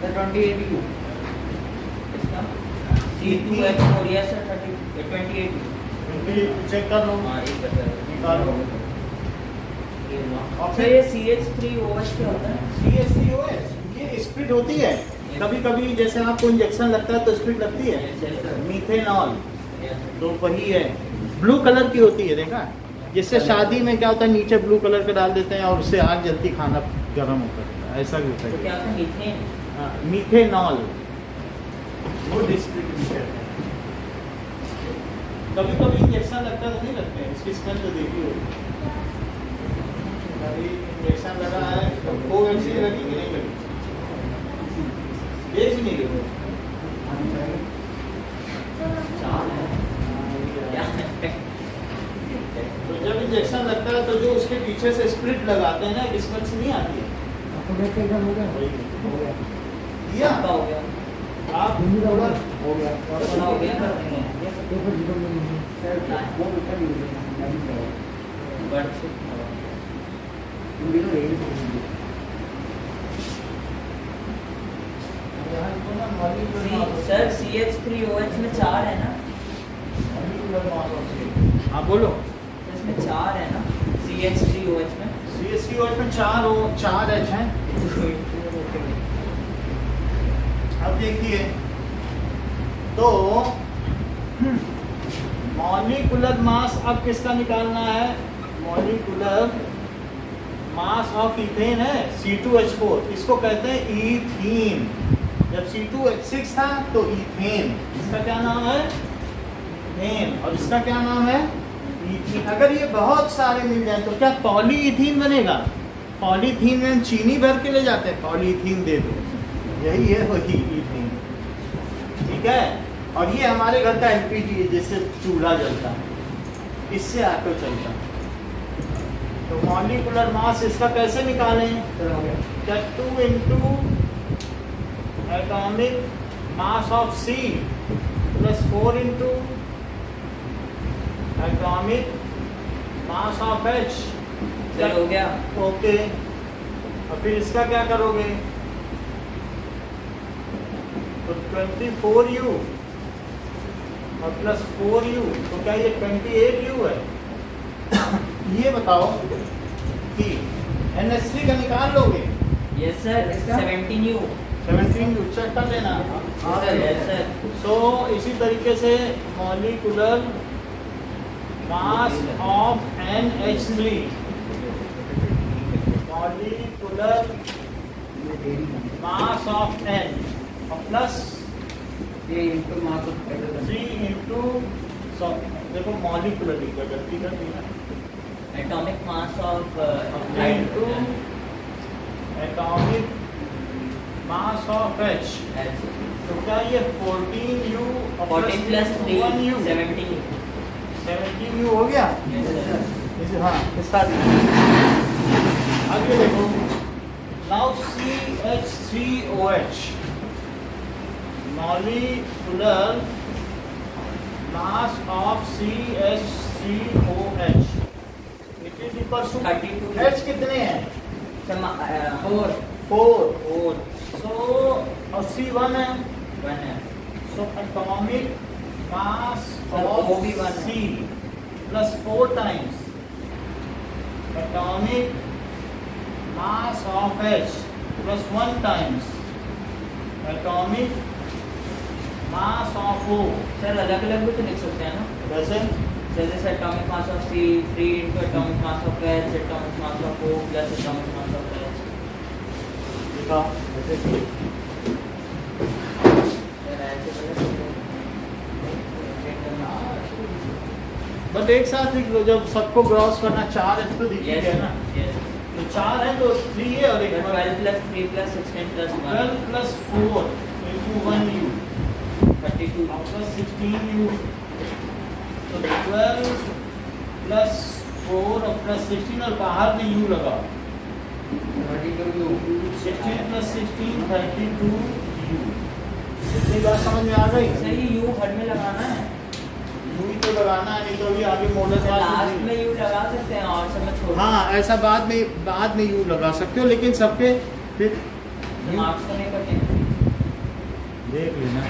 ट्वेंटी एट यू इसका C two H four yes sir thirty twenty eight check कर लो। हाँ निकालो। ये और सर ये C H three O H क्या होता है? CSCOS ये स्प्लिट होती है। कभी कभी जैसे आपको इंजेक्शन लगता है तो स्प्लिट लगती है। मीथेनॉल तो वही है। ब्लू कलर की होती है देखा? जिससे शादी में क्या होता है नीचे ब्लू कलर का डाल देते हैं और उससे आग जल्दी खाना गर्म होता है। ऐसा भी होता तो है? क्या था हाँ, मीथेनॉल कभी कभी इंजेक्शन लगता तो नहीं लगते हैं इसकी स्मेल तो देखी होगी। कभी इंजेक्शन लगा है तो कोवैक्सीन लगी कि नहीं लगी एक नहीं लगी चार है। तो जब इंजेक्शन लगता है तो जो उसके पीछे से स्प्लिट लगाते हैं ना स्मेल से नहीं आती है। आपको देख के एकदम हो गया? वही। हो गया। दिया? हो गया। आप? हो गया। हो गया? कर देंगे पेपर ज़ीरो में sir sir C H three O H में चार है ना molecular mass of CO. हाँ बोलो। इसमें चार है ना? C H three O H में। सी एस सी में चार हो चार एच हैं। अब देखिए। तो मॉलिकुलर मास अब किसका निकालना है? मॉलिकुलर मास ऑफ़ इथेन है C2H4 इसको कहते हैं इथीन जब C2H6 था तो इथेन इसका क्या नाम है? इथेन और इसका क्या नाम है? इथीन अगर ये बहुत सारे मिल जाए तो क्या पॉलीइथीन बनेगा? पॉलीथीन में चीनी भर के ले जाते हैं। पॉलीथीन दे दो। यही है, वही इथीन ठीक है? और ये हमारे घर का एलपीजी है, जिससे चूल्हा जलता है। इससे ऑटो चलता है। तो मॉलिकुलर मास इसका कैसे निकालें? क्या two into atomic mass of C plus four into atomic mass of H हो गया। ओके और फिर इसका क्या करोगे? तो ट्वेंटी फोर यू और प्लस फोर यू तो क्या ये ट्वेंटी एट यू है? ये बताओ कि एन एस थ्री का निकाल लोगे? यस सर इसका? Seventeen u seventeen u check कर लेना। सर यस सर सो इसी तरीके से molecular mass of N H three molecular mass of N plus three into देखो मॉलिकुलर लिखा गलती कर दी ना atomic mass of three into atomic mass of H तो क्या ये 14 यू 14 प्लस 3 1 यू 17 17 यू हो गया? इसे हाँ स्टार्ट आगे देखो। Now C H three O H molecular mass of C H three O H it is equal to 32. H कितने हैं? फोर फोर फोर सो और सी वन है? वन है। So atomic one है। C plus four times. Atomic mass of H plus one times. Atomic mass of O. Sir अलग अलग भी तो लिख सकते हैं ना? वैसे सर जैसे atomic mass of C three into atomic mass of H atomic mass of O plus atomic mass of H sir ऐसे बट एक साथ जब सबको क्रॉस करना चार है तो दिख ही यस गया ना। यस तो चार है तो थ्री है और एक twelve plus three plus sixteen plus twelve plus four into one u thirty two plus 16 you तो 12 plus 4 और plus 16 और बाहर में u लगा thirty two u 16 plus 16 32 u. इतनी बात समझ में आ गई? सर ये यू हर में लगाना है। ही तो लगाना है नहीं तो अभी आगे मॉडल लास्ट में यू लगा सकते हैं और सब में छोड़। हाँ ऐसा बाद में बाद में u लगा सकते हो लेकिन सबके फिर मार्क्स तो नहीं देख लेना।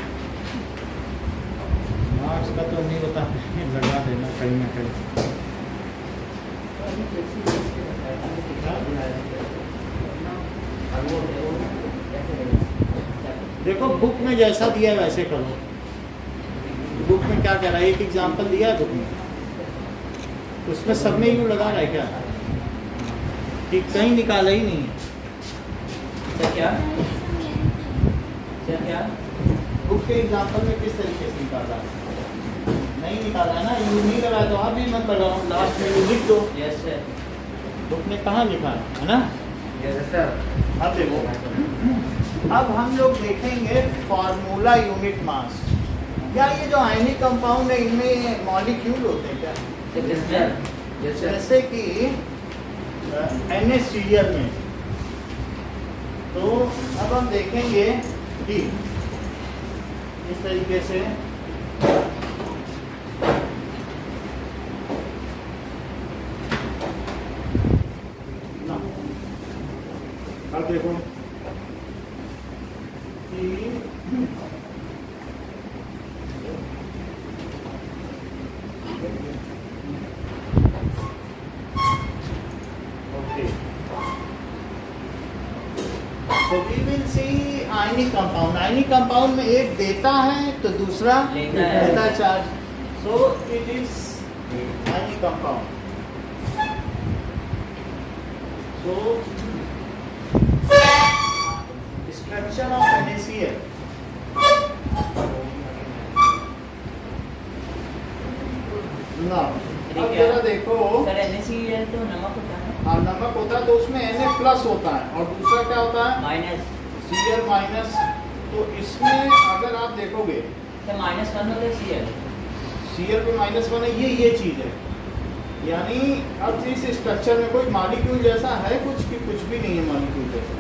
मार्क्स का तो नहीं बता लगा देना कहीं ना कहीं। देखो बुक में जैसा दिया है वैसे करो। बुक में क्या कह रहा है? एक एग्ज़ाम्पल दिया है बुक में उसमें सब में यू लगा रहा है क्या? कि कहीं निकाला ही नहीं है। क्या? क्या? बुक के एग्ज़ाम्पल में किस तरीके से निकाला? नहीं निकाला ना? यू नहीं लगा तो आप भी मत लगाओ लास्ट में यू लिख दो। यस सर बुक में कहाँ लिखा है? है ना? यस सर अब देखो। अब हम लोग देखेंगे फॉर्मूला यूनिट मास क्या ये जो आयनिक कंपाउंड है इनमें मॉलिक्यूल होते हैं क्या? जैसे कि एन में। तो अब हम देखेंगे कि इस तरीके से। अब देखो कि Okay. So we will see ionic compound में एक देता है तो दूसरा लेता charge. So it is ionic compound. So structure of NaCl. Now, अब। जरा देखो सर NaCl तो नमक होता है हाँ नमक होता है तो उसमें Na प्लस होता है और दूसरा क्या होता है माइनस Cl माइनस तो इसमें अगर आप देखोगे सर माइनस वन होता है Cl Cl पे माइनस वन है ये ये चीज़ है। यानी अब इस स्ट्रक्चर में कोई मॉलिक्यूल जैसा है कुछ कि कुछ भी नहीं है मॉलिक्यूल जैसा।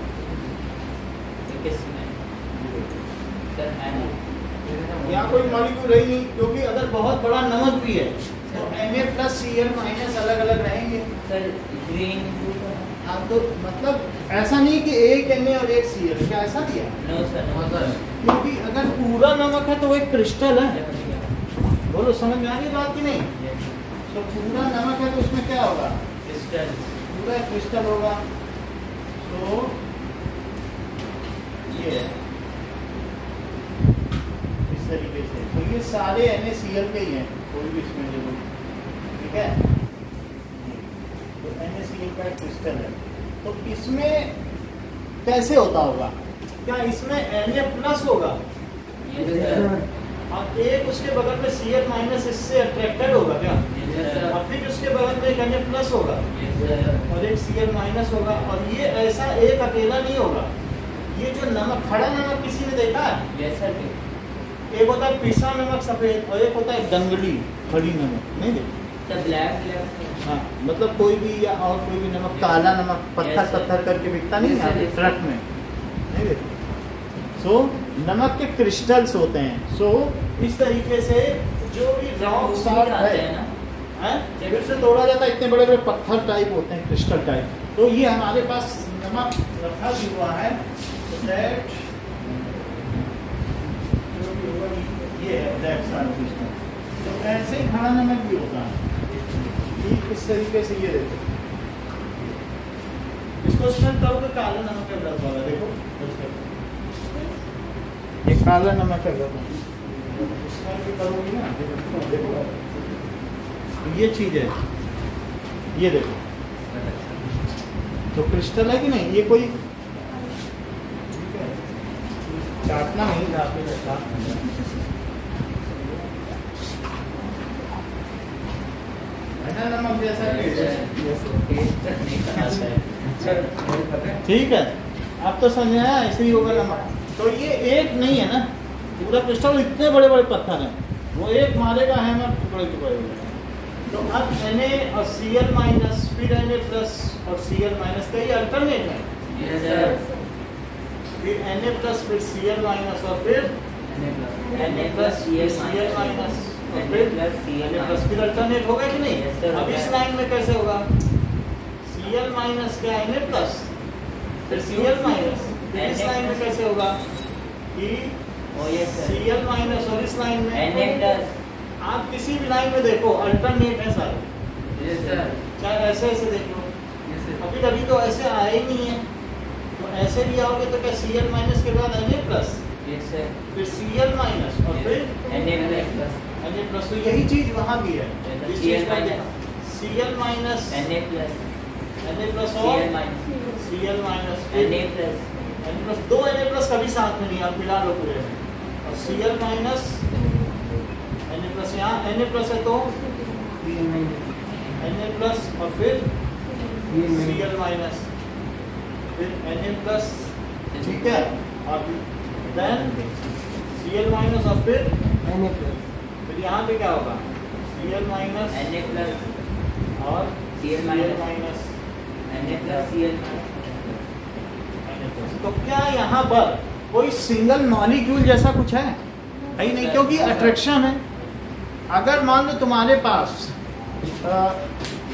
यहाँ कोई मॉलिक्यूल है ही नहीं क्योंकि अगर बहुत बड़ा नमक भी है तो M A plus Cl minus अलग अलग रहेंगे। सर ग्रीन हाँ तो मतलब ऐसा नहीं कि एक Na और एक Cl क्या ऐसा सर क्योंकि अगर पूरा नमक है तो वो एक क्रिस्टल है। बोलो समझ में आ रही बात की नहीं? तो पूरा नमक है तो उसमें क्या होगा? क्रिस्टल पूरा क्रिस्टल होगा। तो ये इस तरीके से। तो ये सारे NaCl के ही हैं। कोई भी इसमें लो ठीक है? का एक क्रिस्टल है? तो इसमें कैसे होता होगा? क्या इसमें Na प्लस होगा. और एक उसके बगल में सी एल माइनस इससे अट्रैक्टेड होगा क्या? और फिर उसके बगल में एक अन्य प्लस होगा? और एक सी एल माइनस होगा। और ये ऐसा एक अकेला नहीं होगा। ये जो नमक खड़ा नमक किसी ने देखा है? एक होता है पिसा नमक सफ़ेद और एक होता है दंगली खड़ी नमक। नहीं देखा? Black, black. हाँ। मतलब कोई भी या और कोई भी नमक काला नमक पत्थर पत्थर करके बिकता नहीं है ट्रक में। नहीं सो नमक के क्रिस्टल्स होते हैं। सो इस तरीके से जो भी रॉक सॉल्ट है? फिर से तोड़ा जाता है इतने बड़े बड़े पत्थर टाइप होते हैं क्रिस्टल टाइप तो ये हमारे पास नमक रखा भी हुआ है। होगा ये है that सारा क्रिस्टल तो ऐसे ही खड़ा नमक भी होता है। इस तरीके से ये देखो? इसको करोगे काला नमक का रस वाला देखो। ये काला नमक का रस करोगी ना देखो देखो। तो ये चीज़ है। ये देखो। तो क्रिस्टल है कि नहीं? ये कोई चाटना नहीं था साथ है ना नमक जैसा टेस्ट Taste नहीं करना चाहिए. ठीक है अब तो समझ में आया ऐसे ही होगा नमक तो ये एक नहीं है ना पूरा क्रिस्टल इतने बड़े बड़े पत्थर हैं वो एक मारेगा हैमर टुकड़े टुकड़े हो। तो अब Na और Cl माइनस फिर Na प्लस और सी एल माइनस का ये अल्टरनेट है. फिर Na प्लस फिर माइनस Cl Cl माइनस और फिर Cl Na प्लस minus. फिर अल्टरनेट होगा कि नहीं? अब इस लाइन में कैसे होगा? Cl माइनस क्या Na प्लस फिर Cl माइनस इस लाइन में कैसे होगा? कि yes, माइनस और इस लाइन में आप किसी भी लाइन में देखो अल्टरनेट है सारे। चाहे ऐसे ऐसे देखो. अभी कभी तो ऐसे आए ही नहीं है। तो ऐसे भी आओगे तो क्या सी एल माइनस के बाद Na प्लस फिर सी एल माइनस और फिर plus. Na प्लस तो यही चीज़ वहाँ भी है Yes, इस Cl चीज़ को minus. देखो। Cl minus Na plus. Na plus और Cl minus. Cl माइनस फिर Na plus. Na प्लस दो Na प्लस कभी साथ में नहीं आप मिला लो पूरे और Cl माइनस Na प्लस यहाँ Na प्लस है तो Na प्लस और फिर Cl माइनस फिर Na प्लस ठीक है और देन Cl माइनस और फिर फिर यहाँ पे क्या होगा Cl माइनस Na plus. और Cl Cl minus. Minus Na plus Cl minus. तो क्या यहाँ पर कोई सिंगल मॉलिक्यूल जैसा कुछ है है ही नहीं क्योंकि अट्रैक्शन है अगर मान लो तुम्हारे पास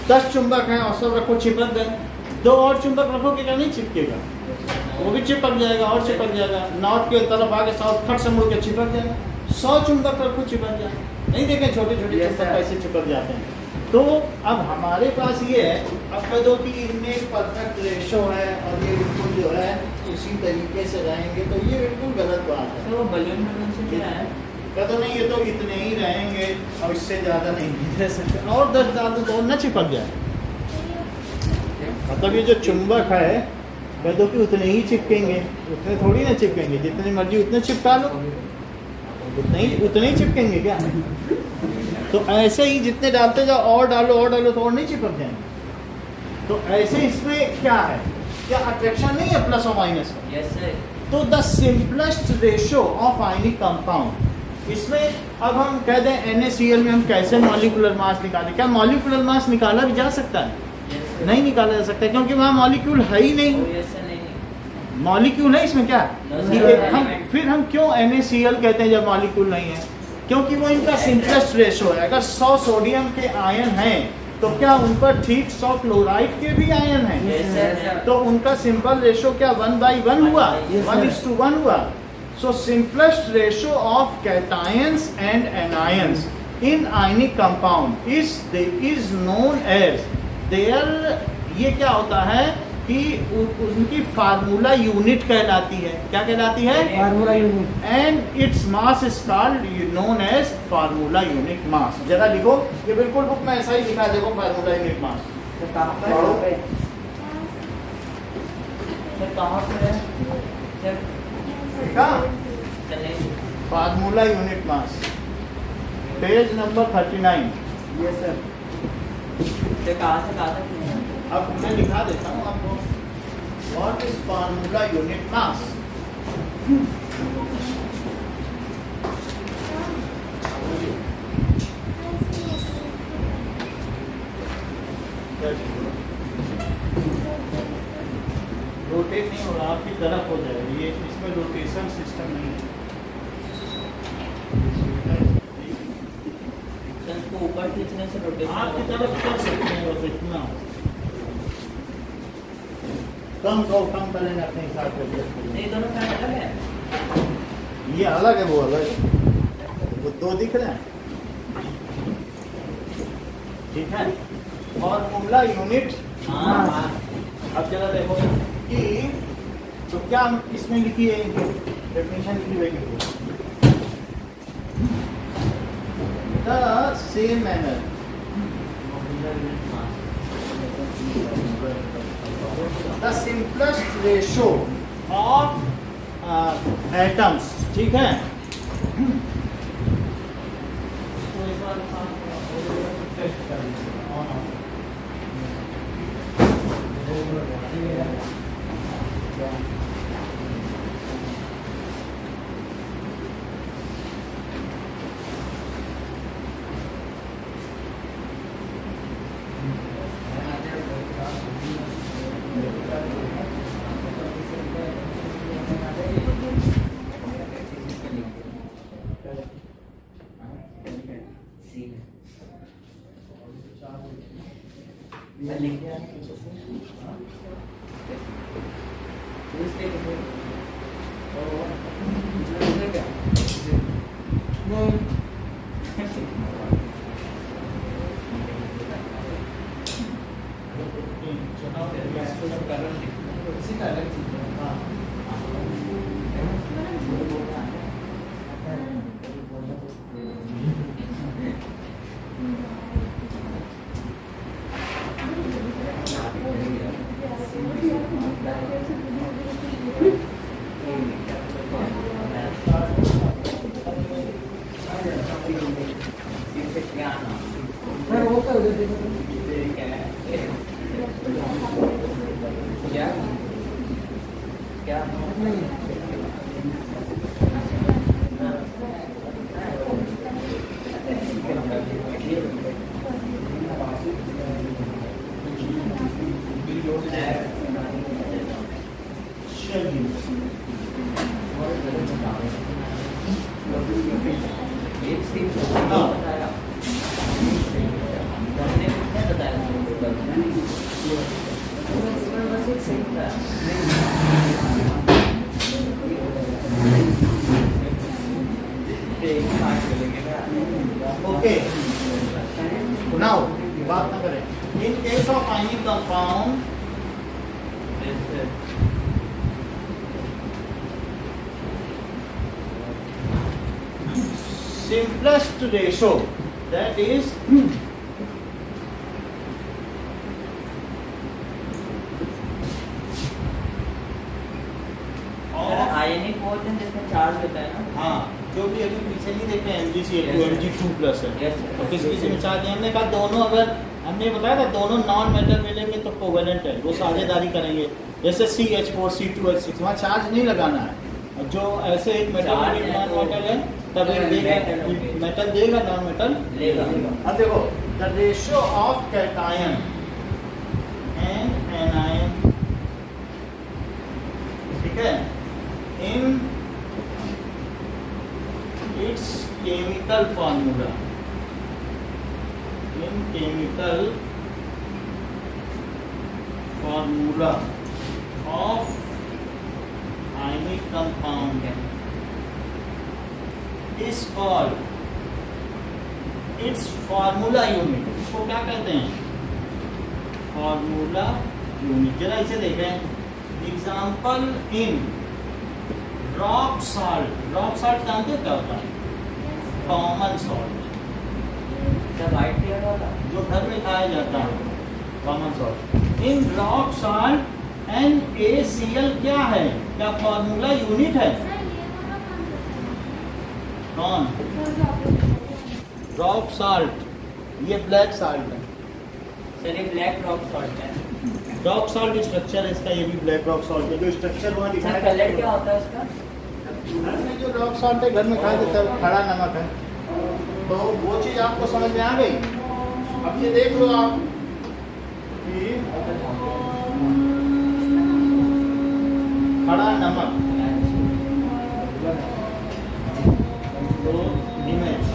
दस चुंबक हैं और सब रखो चिपक गए दो और चुंबक रखो कि क्या नहीं चिपकेगा वो भी चिपक जाएगा और चिपक जाएगा नॉर्थ के तरफ़ आगे साउथ फट से मुड़ के चिपक जाएगा सौ चुंबक रखो चिपक जाएगा नहीं देखे छोटे छोटे चुंबक sir. चिपक जाते हैं। तो अब हमारे पास ये है अब कह दो कि इनमें परफेक्ट रेशो है और ये बिल्कुल जो है उसी तरीके से रहेंगे। तो ये बिल्कुल गलत बात है। तो बलून बलून से क्या है? क्या तो नहीं ये तो इतने ही रहेंगे और इससे ज़्यादा नहीं रह सकते और दस ज़्यादा तो न चिपक जाए। मतलब ये जो चुंबक है कह दो कि उतने ही चिपकेंगे। उतने थोड़ी ना चिपकेंगे जितने मर्ज़ी उतने चिपका लो। उतने ही उतने ही चिपकेंगे क्या? तो ऐसे ही जितने डालते जाओ और डालो और डालो तो और नहीं चिपक जाएँगे। तो ऐसे इसमें क्या है? क्या अट्रैक्शन नहीं है प्लस और माइनस का? सर तो the simplest ratio of ionic compound इसमें अब हम कह दें NaCl में हम कैसे मॉलिकुलर मास निकालें? क्या मॉलिकुलर मास निकाला भी जा सकता है? सर नहीं निकाला जा सकता क्योंकि वहाँ मॉलिक्यूल है ही नहीं। सर नहीं मॉलिक्यूल है इसमें क्या? हम फिर हम क्यों NaCl कहते हैं जब मॉलिक्यूल नहीं है? क्योंकि वो इनका सिंपलेस्ट रेशो है। अगर 100 सोडियम के आयन हैं तो क्या उन पर ठीक 100 क्लोराइड के भी आयन हैं? तो उनका सिंपल रेशो क्या वन बाई वन हुआ? वन इज़ टू वन हुआ? So simplest ratio of cations and anions in ionic compound is is known as there ये क्या होता है? कि उनकी फार्मूला यूनिट कहलाती है। क्या कहलाती है? Formula unit. And its mass is called known as formula unit mass जरा लिखो। ये बिल्कुल बुक में ऐसा ही लिखा देखो formula unit mass sir sir formula unit mass page number thirty nine Yes, sir. से कहाँ से कहाँ तक? अब मैं लिखा देता हूँ आपको। What is formula unit mass rotate नहीं हो रहा आपकी तरफ़ हो जाएगा। ये इसमें रोटेशन सिस्टम नहीं है। ऊपर खींचने से रोटेशन आपकी तरफ़ कर सकते हैं बस इतना। कम करो कम करेंगे अपने हिसाब से नहीं दोनों अलग है। ये अलग है वो अलग है। वो दो दिख रहे हैं। ठीक है? और फॉर्मूला यूनिट हाँ हाँ। अब जरा देखो। कि तो क्या हम इसमें लिखी है डेफिनेशन लिखी हुई है the same manner the simplest ratio of atoms ठीक है? तो ratio that is आयनिक जिसमें चार्ज होता है ना? हाँ जो भी अभी पीछे नहीं देखते M G C M G two plus है। और किसी किसी में चार्ज हमने कहा दोनों अगर हमने बताया था दोनों नॉन मेटल मिलेंगे तो कोवेलेंट है वो साझेदारी करेंगे। जैसे C H four C two H six वहाँ चार्ज नहीं लगाना है। जो ऐसे एक मेटल मेटल है तब एक देगा मेटल देगा नॉन मेटल लेगा। अब देखो the ratio of cation and anion ठीक है? In its chemical formula in chemical formula of ionic compound is called its formula unit इसको क्या कहते हैं? फॉर्मूला यूनिट जरा इसे देखें। Example in rock salt rock salt जानते हो क्या होता है? कॉमन सॉल्ट जो घर में खाया जाता है। Common salt in rock salt N A C L क्या है? क्या फॉर्मूला यूनिट है? आप रॉक साल्ट ये ब्लैक साल्ट है. सर ये ब्लैक रॉक सॉल्ट है। रॉक साल्ट स्ट्रक्चर है इसका ये भी ब्लैक रॉक साल्ट है। जो स्ट्रक्चर वहाँ दिखाया कलर क्या होता है उसका? घर में जो रॉक साल्ट है घर में खाया जाता है खड़ा नमक है। तो वो चीज़ आपको समझ में आ गई? अब ये देख लो आप। खड़ा नमक। तो इमेज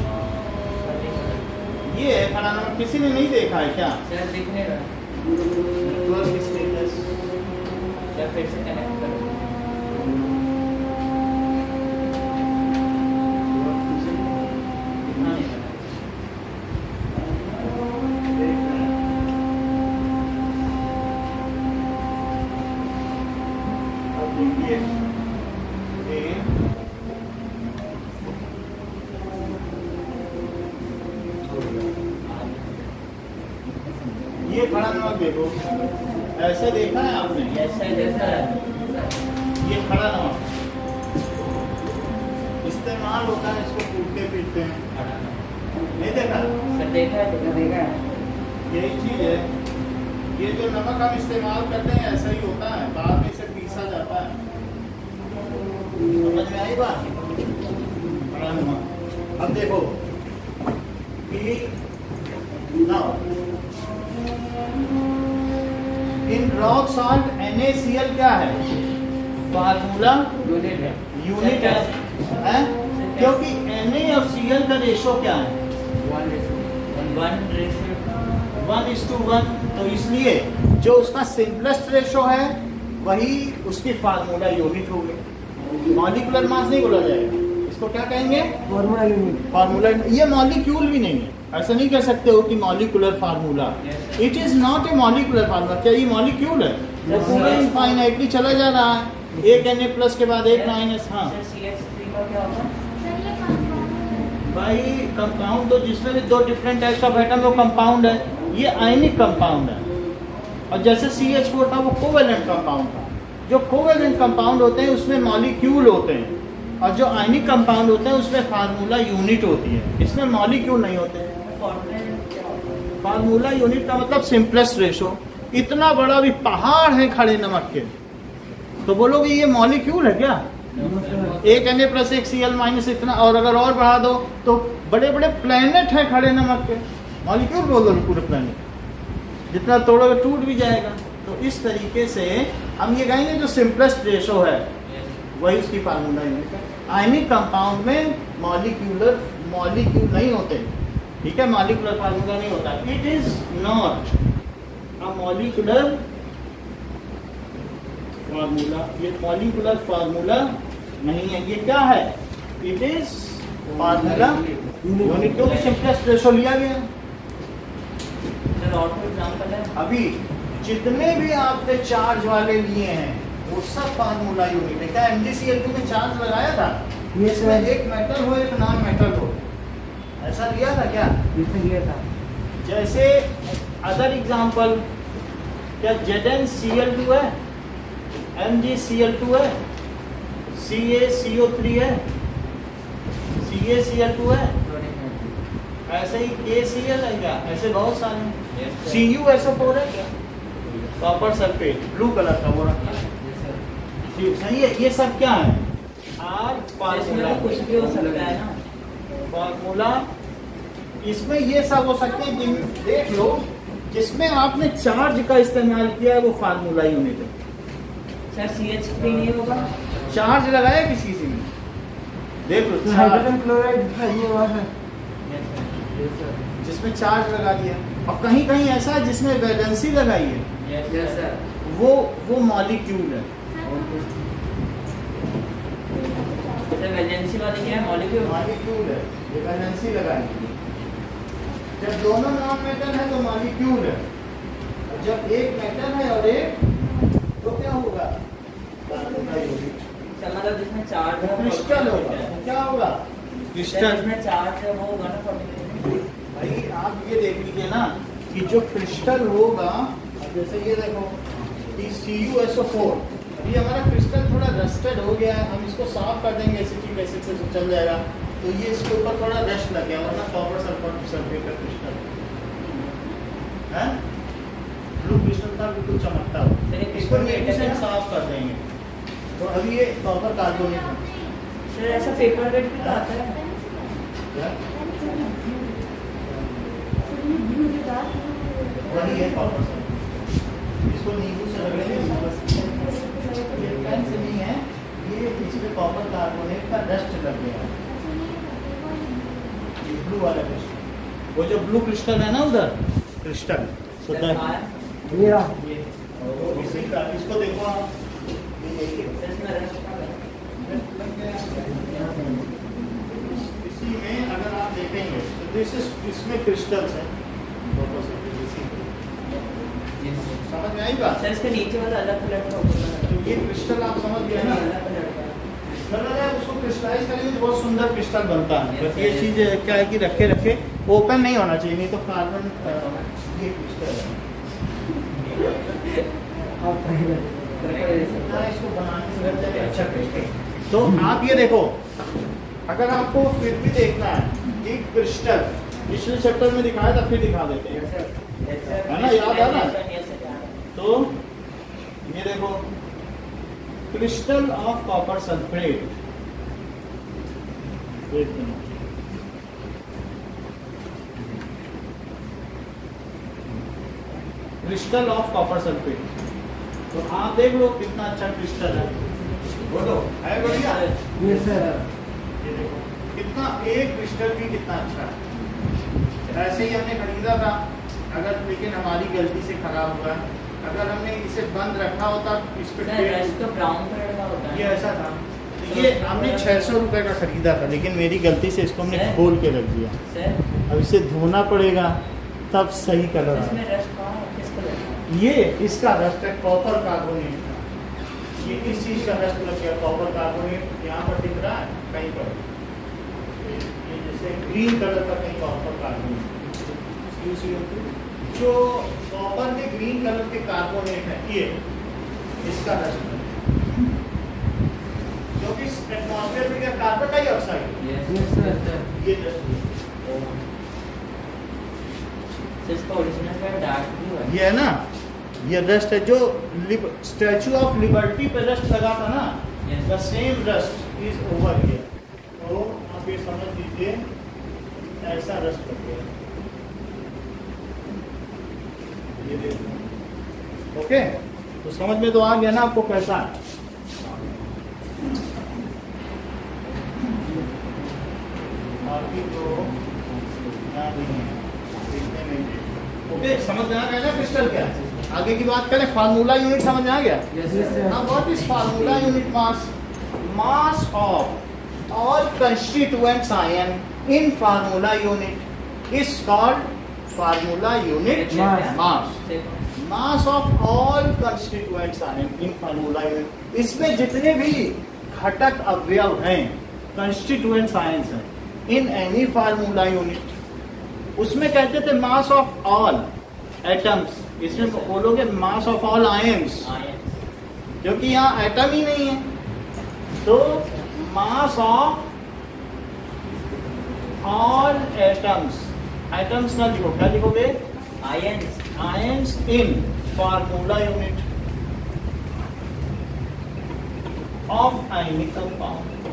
ये है नंबर किसी ने नहीं देखा है क्या? दिखने रहा। तो सिंपलेस्ट रेशो है वही उसकी फार्मूला यूनिट होगी। मॉलिकुलर मास नहीं बोला जाएगा। इसको क्या कहेंगे? फॉर्मूला यूनिट फार्मूला ये मॉलिक्यूल भी नहीं है। ऐसा नहीं कह सकते हो कि molecular formula it is not a molecular formula क्या ये मॉलिक्यूल है? वो पूरा इनफाइनाइटली चला जा रहा है। एक एन ए प्लस के बाद एक माइनस हाँ। भाई कंपाउंड तो जिसमें भी दो डिफरेंट टाइप्स ऑफ़ एटम वो कंपाउंड है। ये आयनिक कंपाउंड है। और जैसे सी एच फोर था, वो कोवेलेंट कंपाउंड था। जो कोवेलेंट कंपाउंड होते हैं, उसमें मॉलिक्यूल होते हैं। और जो आयनिक कंपाउंड होते हैं, उसमें फार्मूला यूनिट होती है। इसमें मॉलिक्यूल नहीं होते। फार्मूला यूनिट का मतलब सिंपलेस्ट रेशो इतना बड़ा भी पहाड़ है खड़े नमक के। तो बोलोगे, ये मॉलिक्यूल है क्या? एक एन ए प्लस एक सी एल माइनस इतना, और अगर और बढ़ा दो तो बड़े बड़े प्लेनेट हैं खड़े नमक के। मॉलिक्यूल बोल दो पूरे प्लेनेट जितना तोड़ोगे टूट भी जाएगा। तो इस तरीके से हम ये कहेंगे जो सिंपलेस्ट रेशो है वही उसकी फार्मूला है। आयनिक कंपाउंड में मॉलिक्यूलर मॉलिक्यूल नहीं होते। ठीक है? मॉलिकुलर फार्मूला नहीं होता। It is not a molecular formula ये मॉलिकुलर फार्मूला नहीं है। ये क्या है? इट इज़ फार्मूला यूनिट क्योंकि सिंपलेस्ट रेशो लिया गया। सर और कोई एग्जांपल है। अभी जितने भी आपने चार्ज वाले लिए हैं वो सब फार्मूला यूनिट है क्या एमजीसीएल में चार्ज लगाया था? Yes, इसमें एक मेटल हो एक नॉन मेटल हो। ऐसा लिया था क्या? इसमें लिया था। जैसे अदर एग्जांपल क्या Z N C L two है? M G C L two है? C A C O three है? C A C L two है? ऐसे ही के सी एल है क्या? ऐसे बहुत सारे हैं. सी यू फोर है? कॉपर सल्फेट ब्लू कलर का सही है ये सब क्या है? आर फार्मूला कुछ भी हो सकता है ना। फार्मूला इसमें ये सब हो सकते हैं देख लो जिसमें आपने चार्ज का इस्तेमाल किया है वो फार्मूला यूनिट है सर सी एच नहीं होगा? चार्ज लगाया किसी से भी? देख लो हाइड्रोजन क्लोराइड ये है जिसमें चार्ज लगा दिया। और कहीं कहीं ऐसा है जिसमें वैलेंसी लगाई है। यस वो वो मॉलिक्यूल है। वैलेंसी वाले क्या है? मॉलिक्यूल मॉलिक्यूल है। ये वैलेंसी लगाई जब दोनों नॉन मेटल है तो मॉलिक्यूल है। जब एक मेटल है और एक तो क्या होगा? सर मतलब जिसमें चार्ज क्रिस्टल होगा। क्या होगा? क्रिस्टल जिसमें चार्ज है वो होगा ना? भाई आप ये देख लीजिए ना कि जो क्रिस्टल होगा जैसे ये देखो कि C U S O four ये हमारा क्रिस्टल थोड़ा रस्टेड हो गया है हम इसको साफ़ कर देंगे एसिटिक एसिड से चल जाएगा। तो ये इसके ऊपर थोड़ा रश लग गया वरना कॉपर सल्फ़र सल्फेट का क्रिस्टल है? ब्लू क्रिस्टल था बिल्कुल चमकता हो। इसको है साफ़ कर देंगे। तो अभी ये कॉपर कार्बोनेट है ऐसा पेपर वेट भी तो आता है। क्या? वही है कॉपर इसको नींबू से लगेंगे पेन से नहीं है ये इसमें कॉपर कार्बोनेट का डस्ट लग गया ये ब्लू वाला क्रिस्टल वो जो ब्लू क्रिस्टल है ना उधर क्रिस्टल है? ये इसको देखो आप? इसी में अगर आप देखेंगे तो दिस इज़ इसमें क्रिस्टल्स हैं फ़ोटो से ये समझ में आई बात? सर इसके नीचे वाला अलग कलर का होगा। तो ये क्रिस्टल आप समझ गए ना? अलग कलर का। उसको क्रिस्टलाइज करेंगे तो बहुत सुंदर क्रिस्टल बनता है। ये चीज़ क्या है कि रखे रखे ओपन नहीं होना चाहिए नहीं तो कार्बन ये क्रिस्टल है। आप पहले हाँ, इसको बनाने से लगता है। अच्छा क्रिस्टल तो आप ये देखो अगर आपको फिर भी देखना है कि क्रिस्टल पिछले चैप्टर में दिखाया था फिर दिखा देते हैं। है ना, याद है? ना? तो ये देखो क्रिस्टल ऑफ़ कॉपर सल्फेट एक minute. Crystal of copper sulphate तो आप देख लो कितना अच्छा क्रिस्टल है। बोलो है बढ़िया? ये सर ये देखो कितना एक क्रिस्टल भी कितना अच्छा है। ऐसे ही हमने खरीदा था अगर लेकिन हमारी गलती से खराब हुआ। अगर हमने इसे बंद रखा होता इस पे तो ब्राउन कलर का होता ये ऐसा था। तो ये हमने छह सौ रुपए का खरीदा था लेकिन मेरी गलती से इसको हमने? खोल के रख दिया। अब इसे धोना पड़ेगा तब सही कलर ये इसका रस्ट है कॉपर कार्बोनेट का। ये किस चीज़ का रस्ट लग गया? कॉपर कार्बोनेट यहाँ पर दिख रहा है कहीं पर। ग्रीन कलर का कहीं कॉपर कार्बोनेट जो कॉपर के ग्रीन कलर के कार्बोनेट है ये इसका रस्ट है। क्योंकि एटमॉस्फेयर में क्या कार्बन डाइऑक्साइड यस सर ये का है। ये है ना? ये रस्ट है जो स्टैचू ऑफ़ लिबर्टी पे रस्ट लगा था ना? The same rust is over here तो आप ये समझ लीजिए ऐसा रस्ट लग गया। ये देखो ओके? तो समझ में तो आ गया ना आपको कैसा? बाकी तो है। ओके समझ में आ गया ना क्रिस्टल क्या? आगे की बात करें फार्मूला यूनिट समझ में आ गया. Now what is formula unit mass? Mass of all constituents ion in formula unit is called formula unit Mass. mass. Mass of all constituents ion in formula unit. इसमें जितने भी घटक अवयव हैं constituents ions हैं in any formula unit उसमें कहते थे mass of all atoms इसमें बोलोगे mass of all ions क्योंकि यहाँ एटम ही नहीं है तो mass of all atoms atoms ना लिखो क्या लिखोगे ion ions in formula unit of ionic compound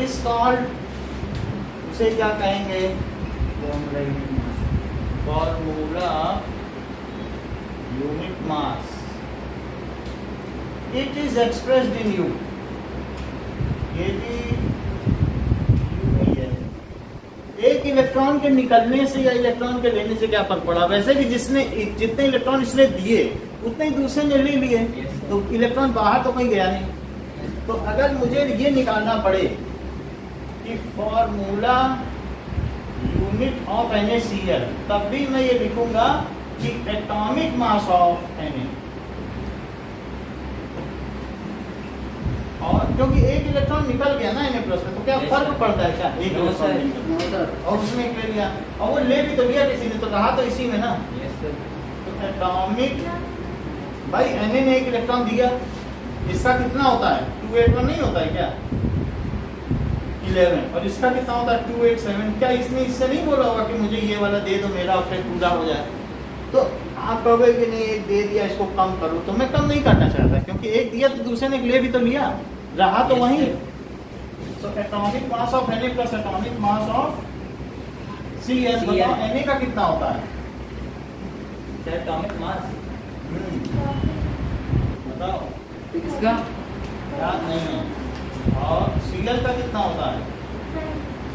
is called उसे क्या कहेंगे? Formula unit mass. It is expressed in. ये ही है। एक इलेक्ट्रॉन के निकलने से या इलेक्ट्रॉन के लेने से क्या फ़र्क पड़ा वैसे भी जिसने, जितने इलेक्ट्रॉन इसने दिए, उतने ही दूसरे ने ले लिए तो इलेक्ट्रॉन बाहर तो कहीं गया नहीं तो अगर मुझे ये निकालना पड़े कि फॉर्मूला यूनिट ऑफ़ NaCl तब भी मैं ये लिखूँगा कि एटॉमिक मास ऑफ़ Na और क्योंकि एक इलेक्ट्रॉन निकल गया ना Na प्लस में तो क्या फ़र्क पड़ता है क्या? एक इलेक्ट्रॉन. और उसने एक ले लिया। और वो ले भी तो लिया किसी ने तो रहा तो इसी में ना। Yes sir. तो एटॉमिक भाई Na ने एक इलेक्ट्रॉन दिया। इसका कितना होता है? टू एट नहीं होता है क्या? इलेवन और इसका कितना होता है? टू एट सेवन क्या इसने इससे नहीं बोला होगा कि मुझे ये वाला दे दो मेरा फिर पूरा हो जाए? तो आप कहोगे कि नहीं एक दे दिया इसको कम करो। तो मैं कम नहीं करना चाहता क्योंकि एक दिया तो दूसरे ने ले भी तो लिया। रहा तो वही। So atomic mass of Na plus atomic mass of C S. बताओ Na का कितना होता है? एटॉमिक मास बताओ। इसका? याद नहीं है। और सीएल का कितना होता है?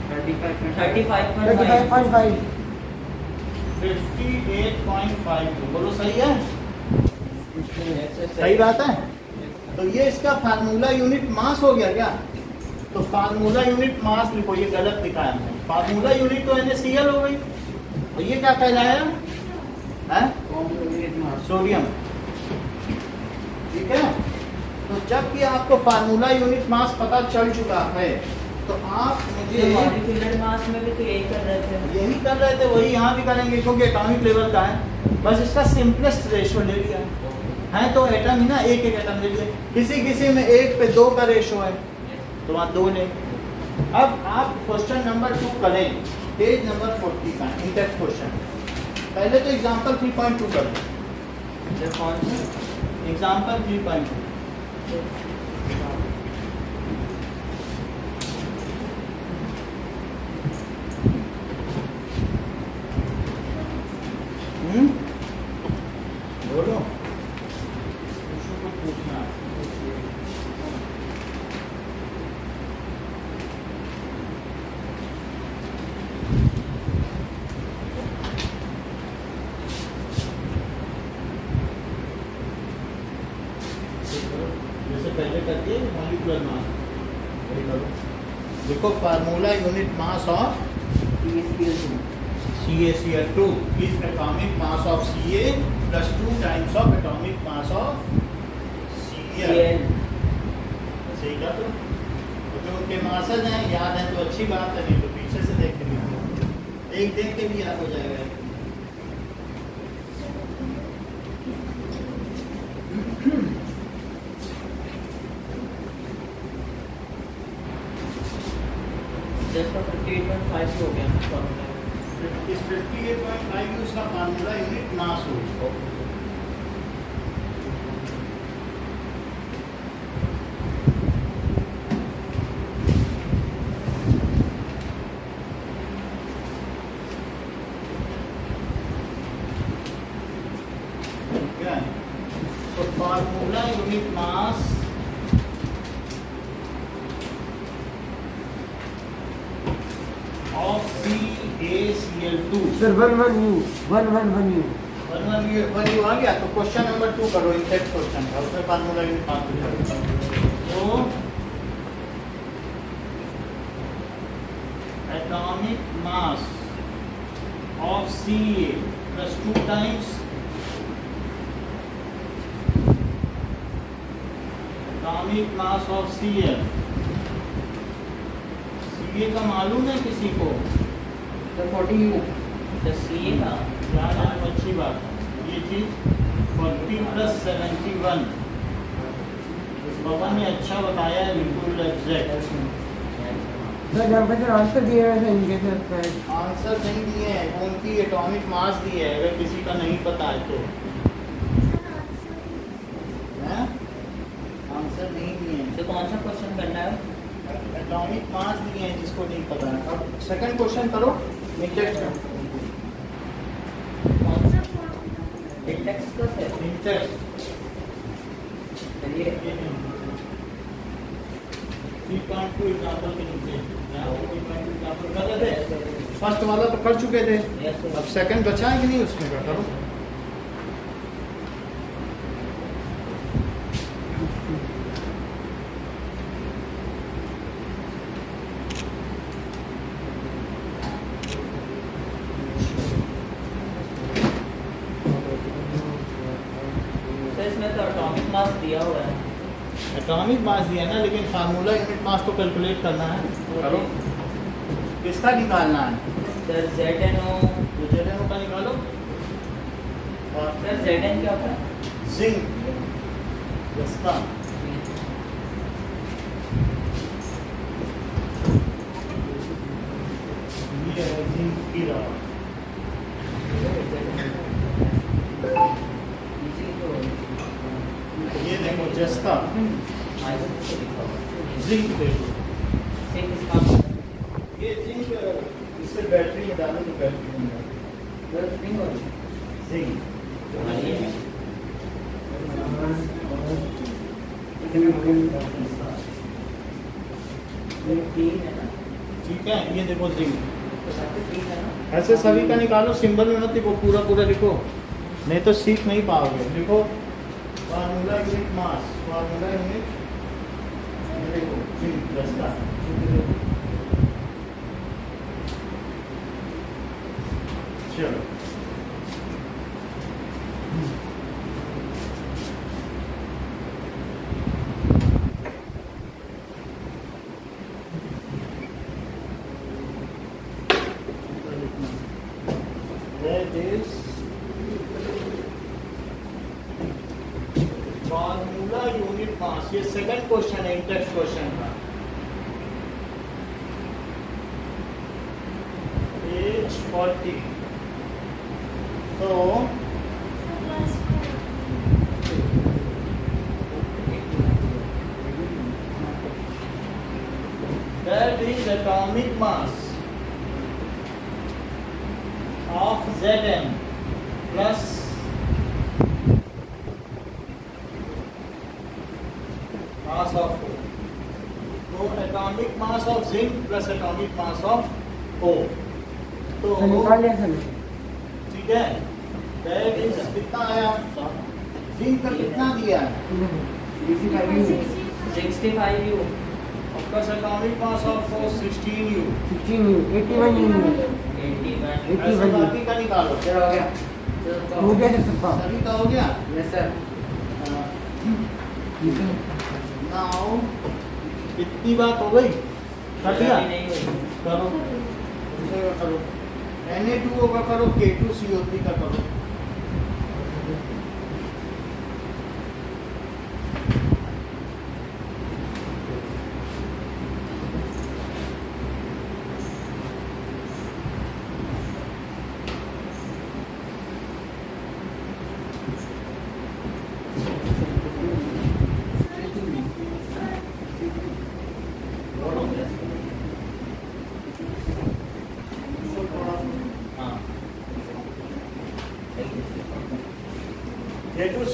35.5 35.5 बोलो सही है? सही बात है। तो ये इसका फार्मूला यूनिट मास हो गया क्या? तो फार्मूला यूनिट मास लिखो ये गलत लिखा है फार्मूला यूनिट तो NaCl हो गई। और ये क्या कहलाया? है? सोडियम। ठीक है? तो जबकि आपको फार्मूला यूनिट मास पता चल चुका है तो आप मुझे मास में भी तो यही कर रहे थे। यही कर रहे थे वही यहाँ भी करेंगे क्योंकि एटॉमिक लेवल का है। बस इसका सिंपलेस्ट रेशो ले लिया। है तो एटम ही ना एक एक एटम ले लिया। किसी किसी में एक पे दो का रेशो है तो वहाँ दो ले अब आप क्वेश्चन नंबर टू करें पेज नंबर फोर्टी का इंटेक्स क्वेश्चन पहले तो एग्ज़ाम्पल थ्री पॉइंट टू करें। एग्ज़ाम्पल थ्री पॉइंट टू हम्म बोलो पूछो तो पूछना जैसे पहले करते हैं मॉलिक्यूलर मास वही करो देखो formula unit mass of CaCl2 is atomic mass of Ca plus 2 times of atomic mass of Cl. सही कहा तो तो जो उनके मासज हैं याद है तो अच्छी बात है नहीं तो पीछे से देख के भी एक देख के भी याद हो जाएगा जिसका 58.5 हो गया फॉर्मूला इस 58.5 उसका फार्मूला यूनिट मास हो क्या है तो formula unit mass of CaCl2 Sir, one one U, one one one one one U one U आ गया तो क्वेश्चन नंबर टू करो इंसेक्ट क्वेश्चन का उसमें फार्मूला यूनिट पास तो atomic mass of C A plus two times atomic mass of C L C A का मालूम है किसी को? तो 40 यू तो सी है? तो अच्छी बात। ये चीज़ forty plus seventy one Pawan ने अच्छा बताया है बिल्कुल एग्जैक्ट आंसर दिए आंसर नहीं दिए हैं उनकी एटॉमिक मास दी है अगर किसी का नहीं पता है तो। आंसर नहीं दिए हैं। तो कौन सा क्वेश्चन करना है? एटॉमिक मास दिए हैं जिसको नहीं पता है। अब सेकंड क्वेश्चन करो इंटेक्स कौन सा इंडेक्स का सर इंटेक्स चलिए थ्री पॉइंट टू एग्ज़ाम्पल के नीचे यहाँ पे 3.2 एग्ज़ाम्पल कर रहे फ़र्स्ट वाला तो कर चुके थे। अब सेकंड बचा है कि नहीं उसमें बैठा करो है ना लेकिन फार्मूला यूनिट मास को कैलकुलेट करना है। करो किसका निकालना है? सर जेड एन ओ तो जेड एन ओ का निकालो। और सर जेड एन क्या होता है? जिंक जस्ता ये है जिंक की रहा ऐसे सभी का निकालो, सिंबल में मत लिखो, पूरा पूरा लिखो। नहीं तो सीख नहीं पाओगे। लिखो formula unit mass formula unit देखो जी रास्ता चलो।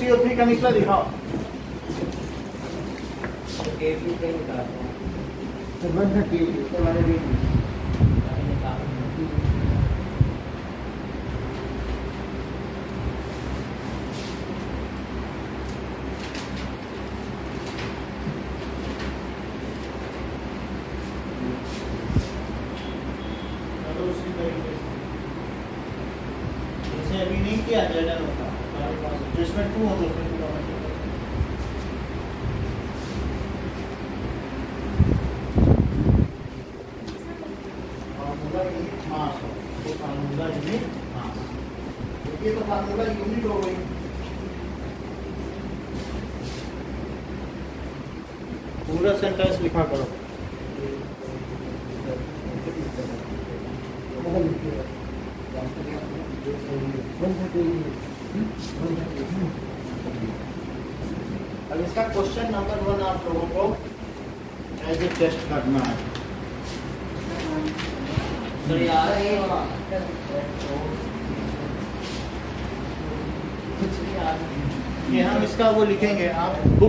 CO3 का निकला दिखाओ। तो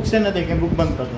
છે નથી કે બુક બંધ કરતો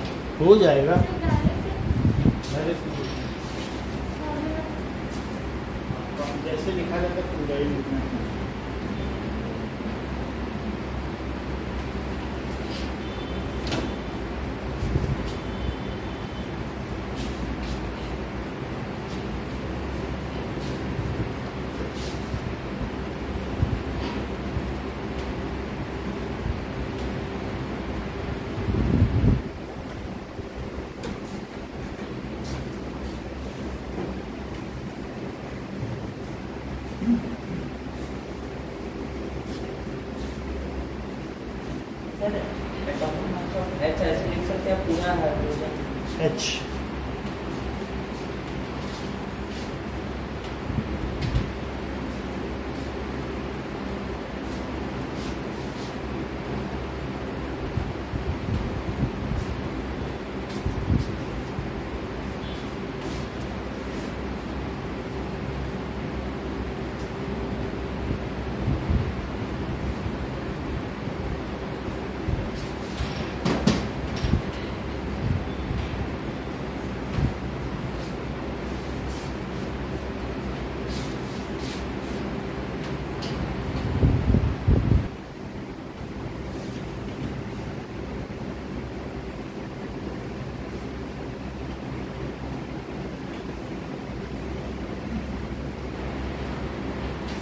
हो जाएगा। जैसे लिखा जाता है पूरा ही लिखना है sir atomic mass of H ऐसे लिख सकते हैं पूरा हाइड्रोजन एच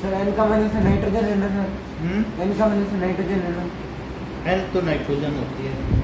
सर एन का माइनस नाइट्रोजन लेना सर एन का माइनस नाइट्रोजन लेना एन तो नाइट्रोजन होती है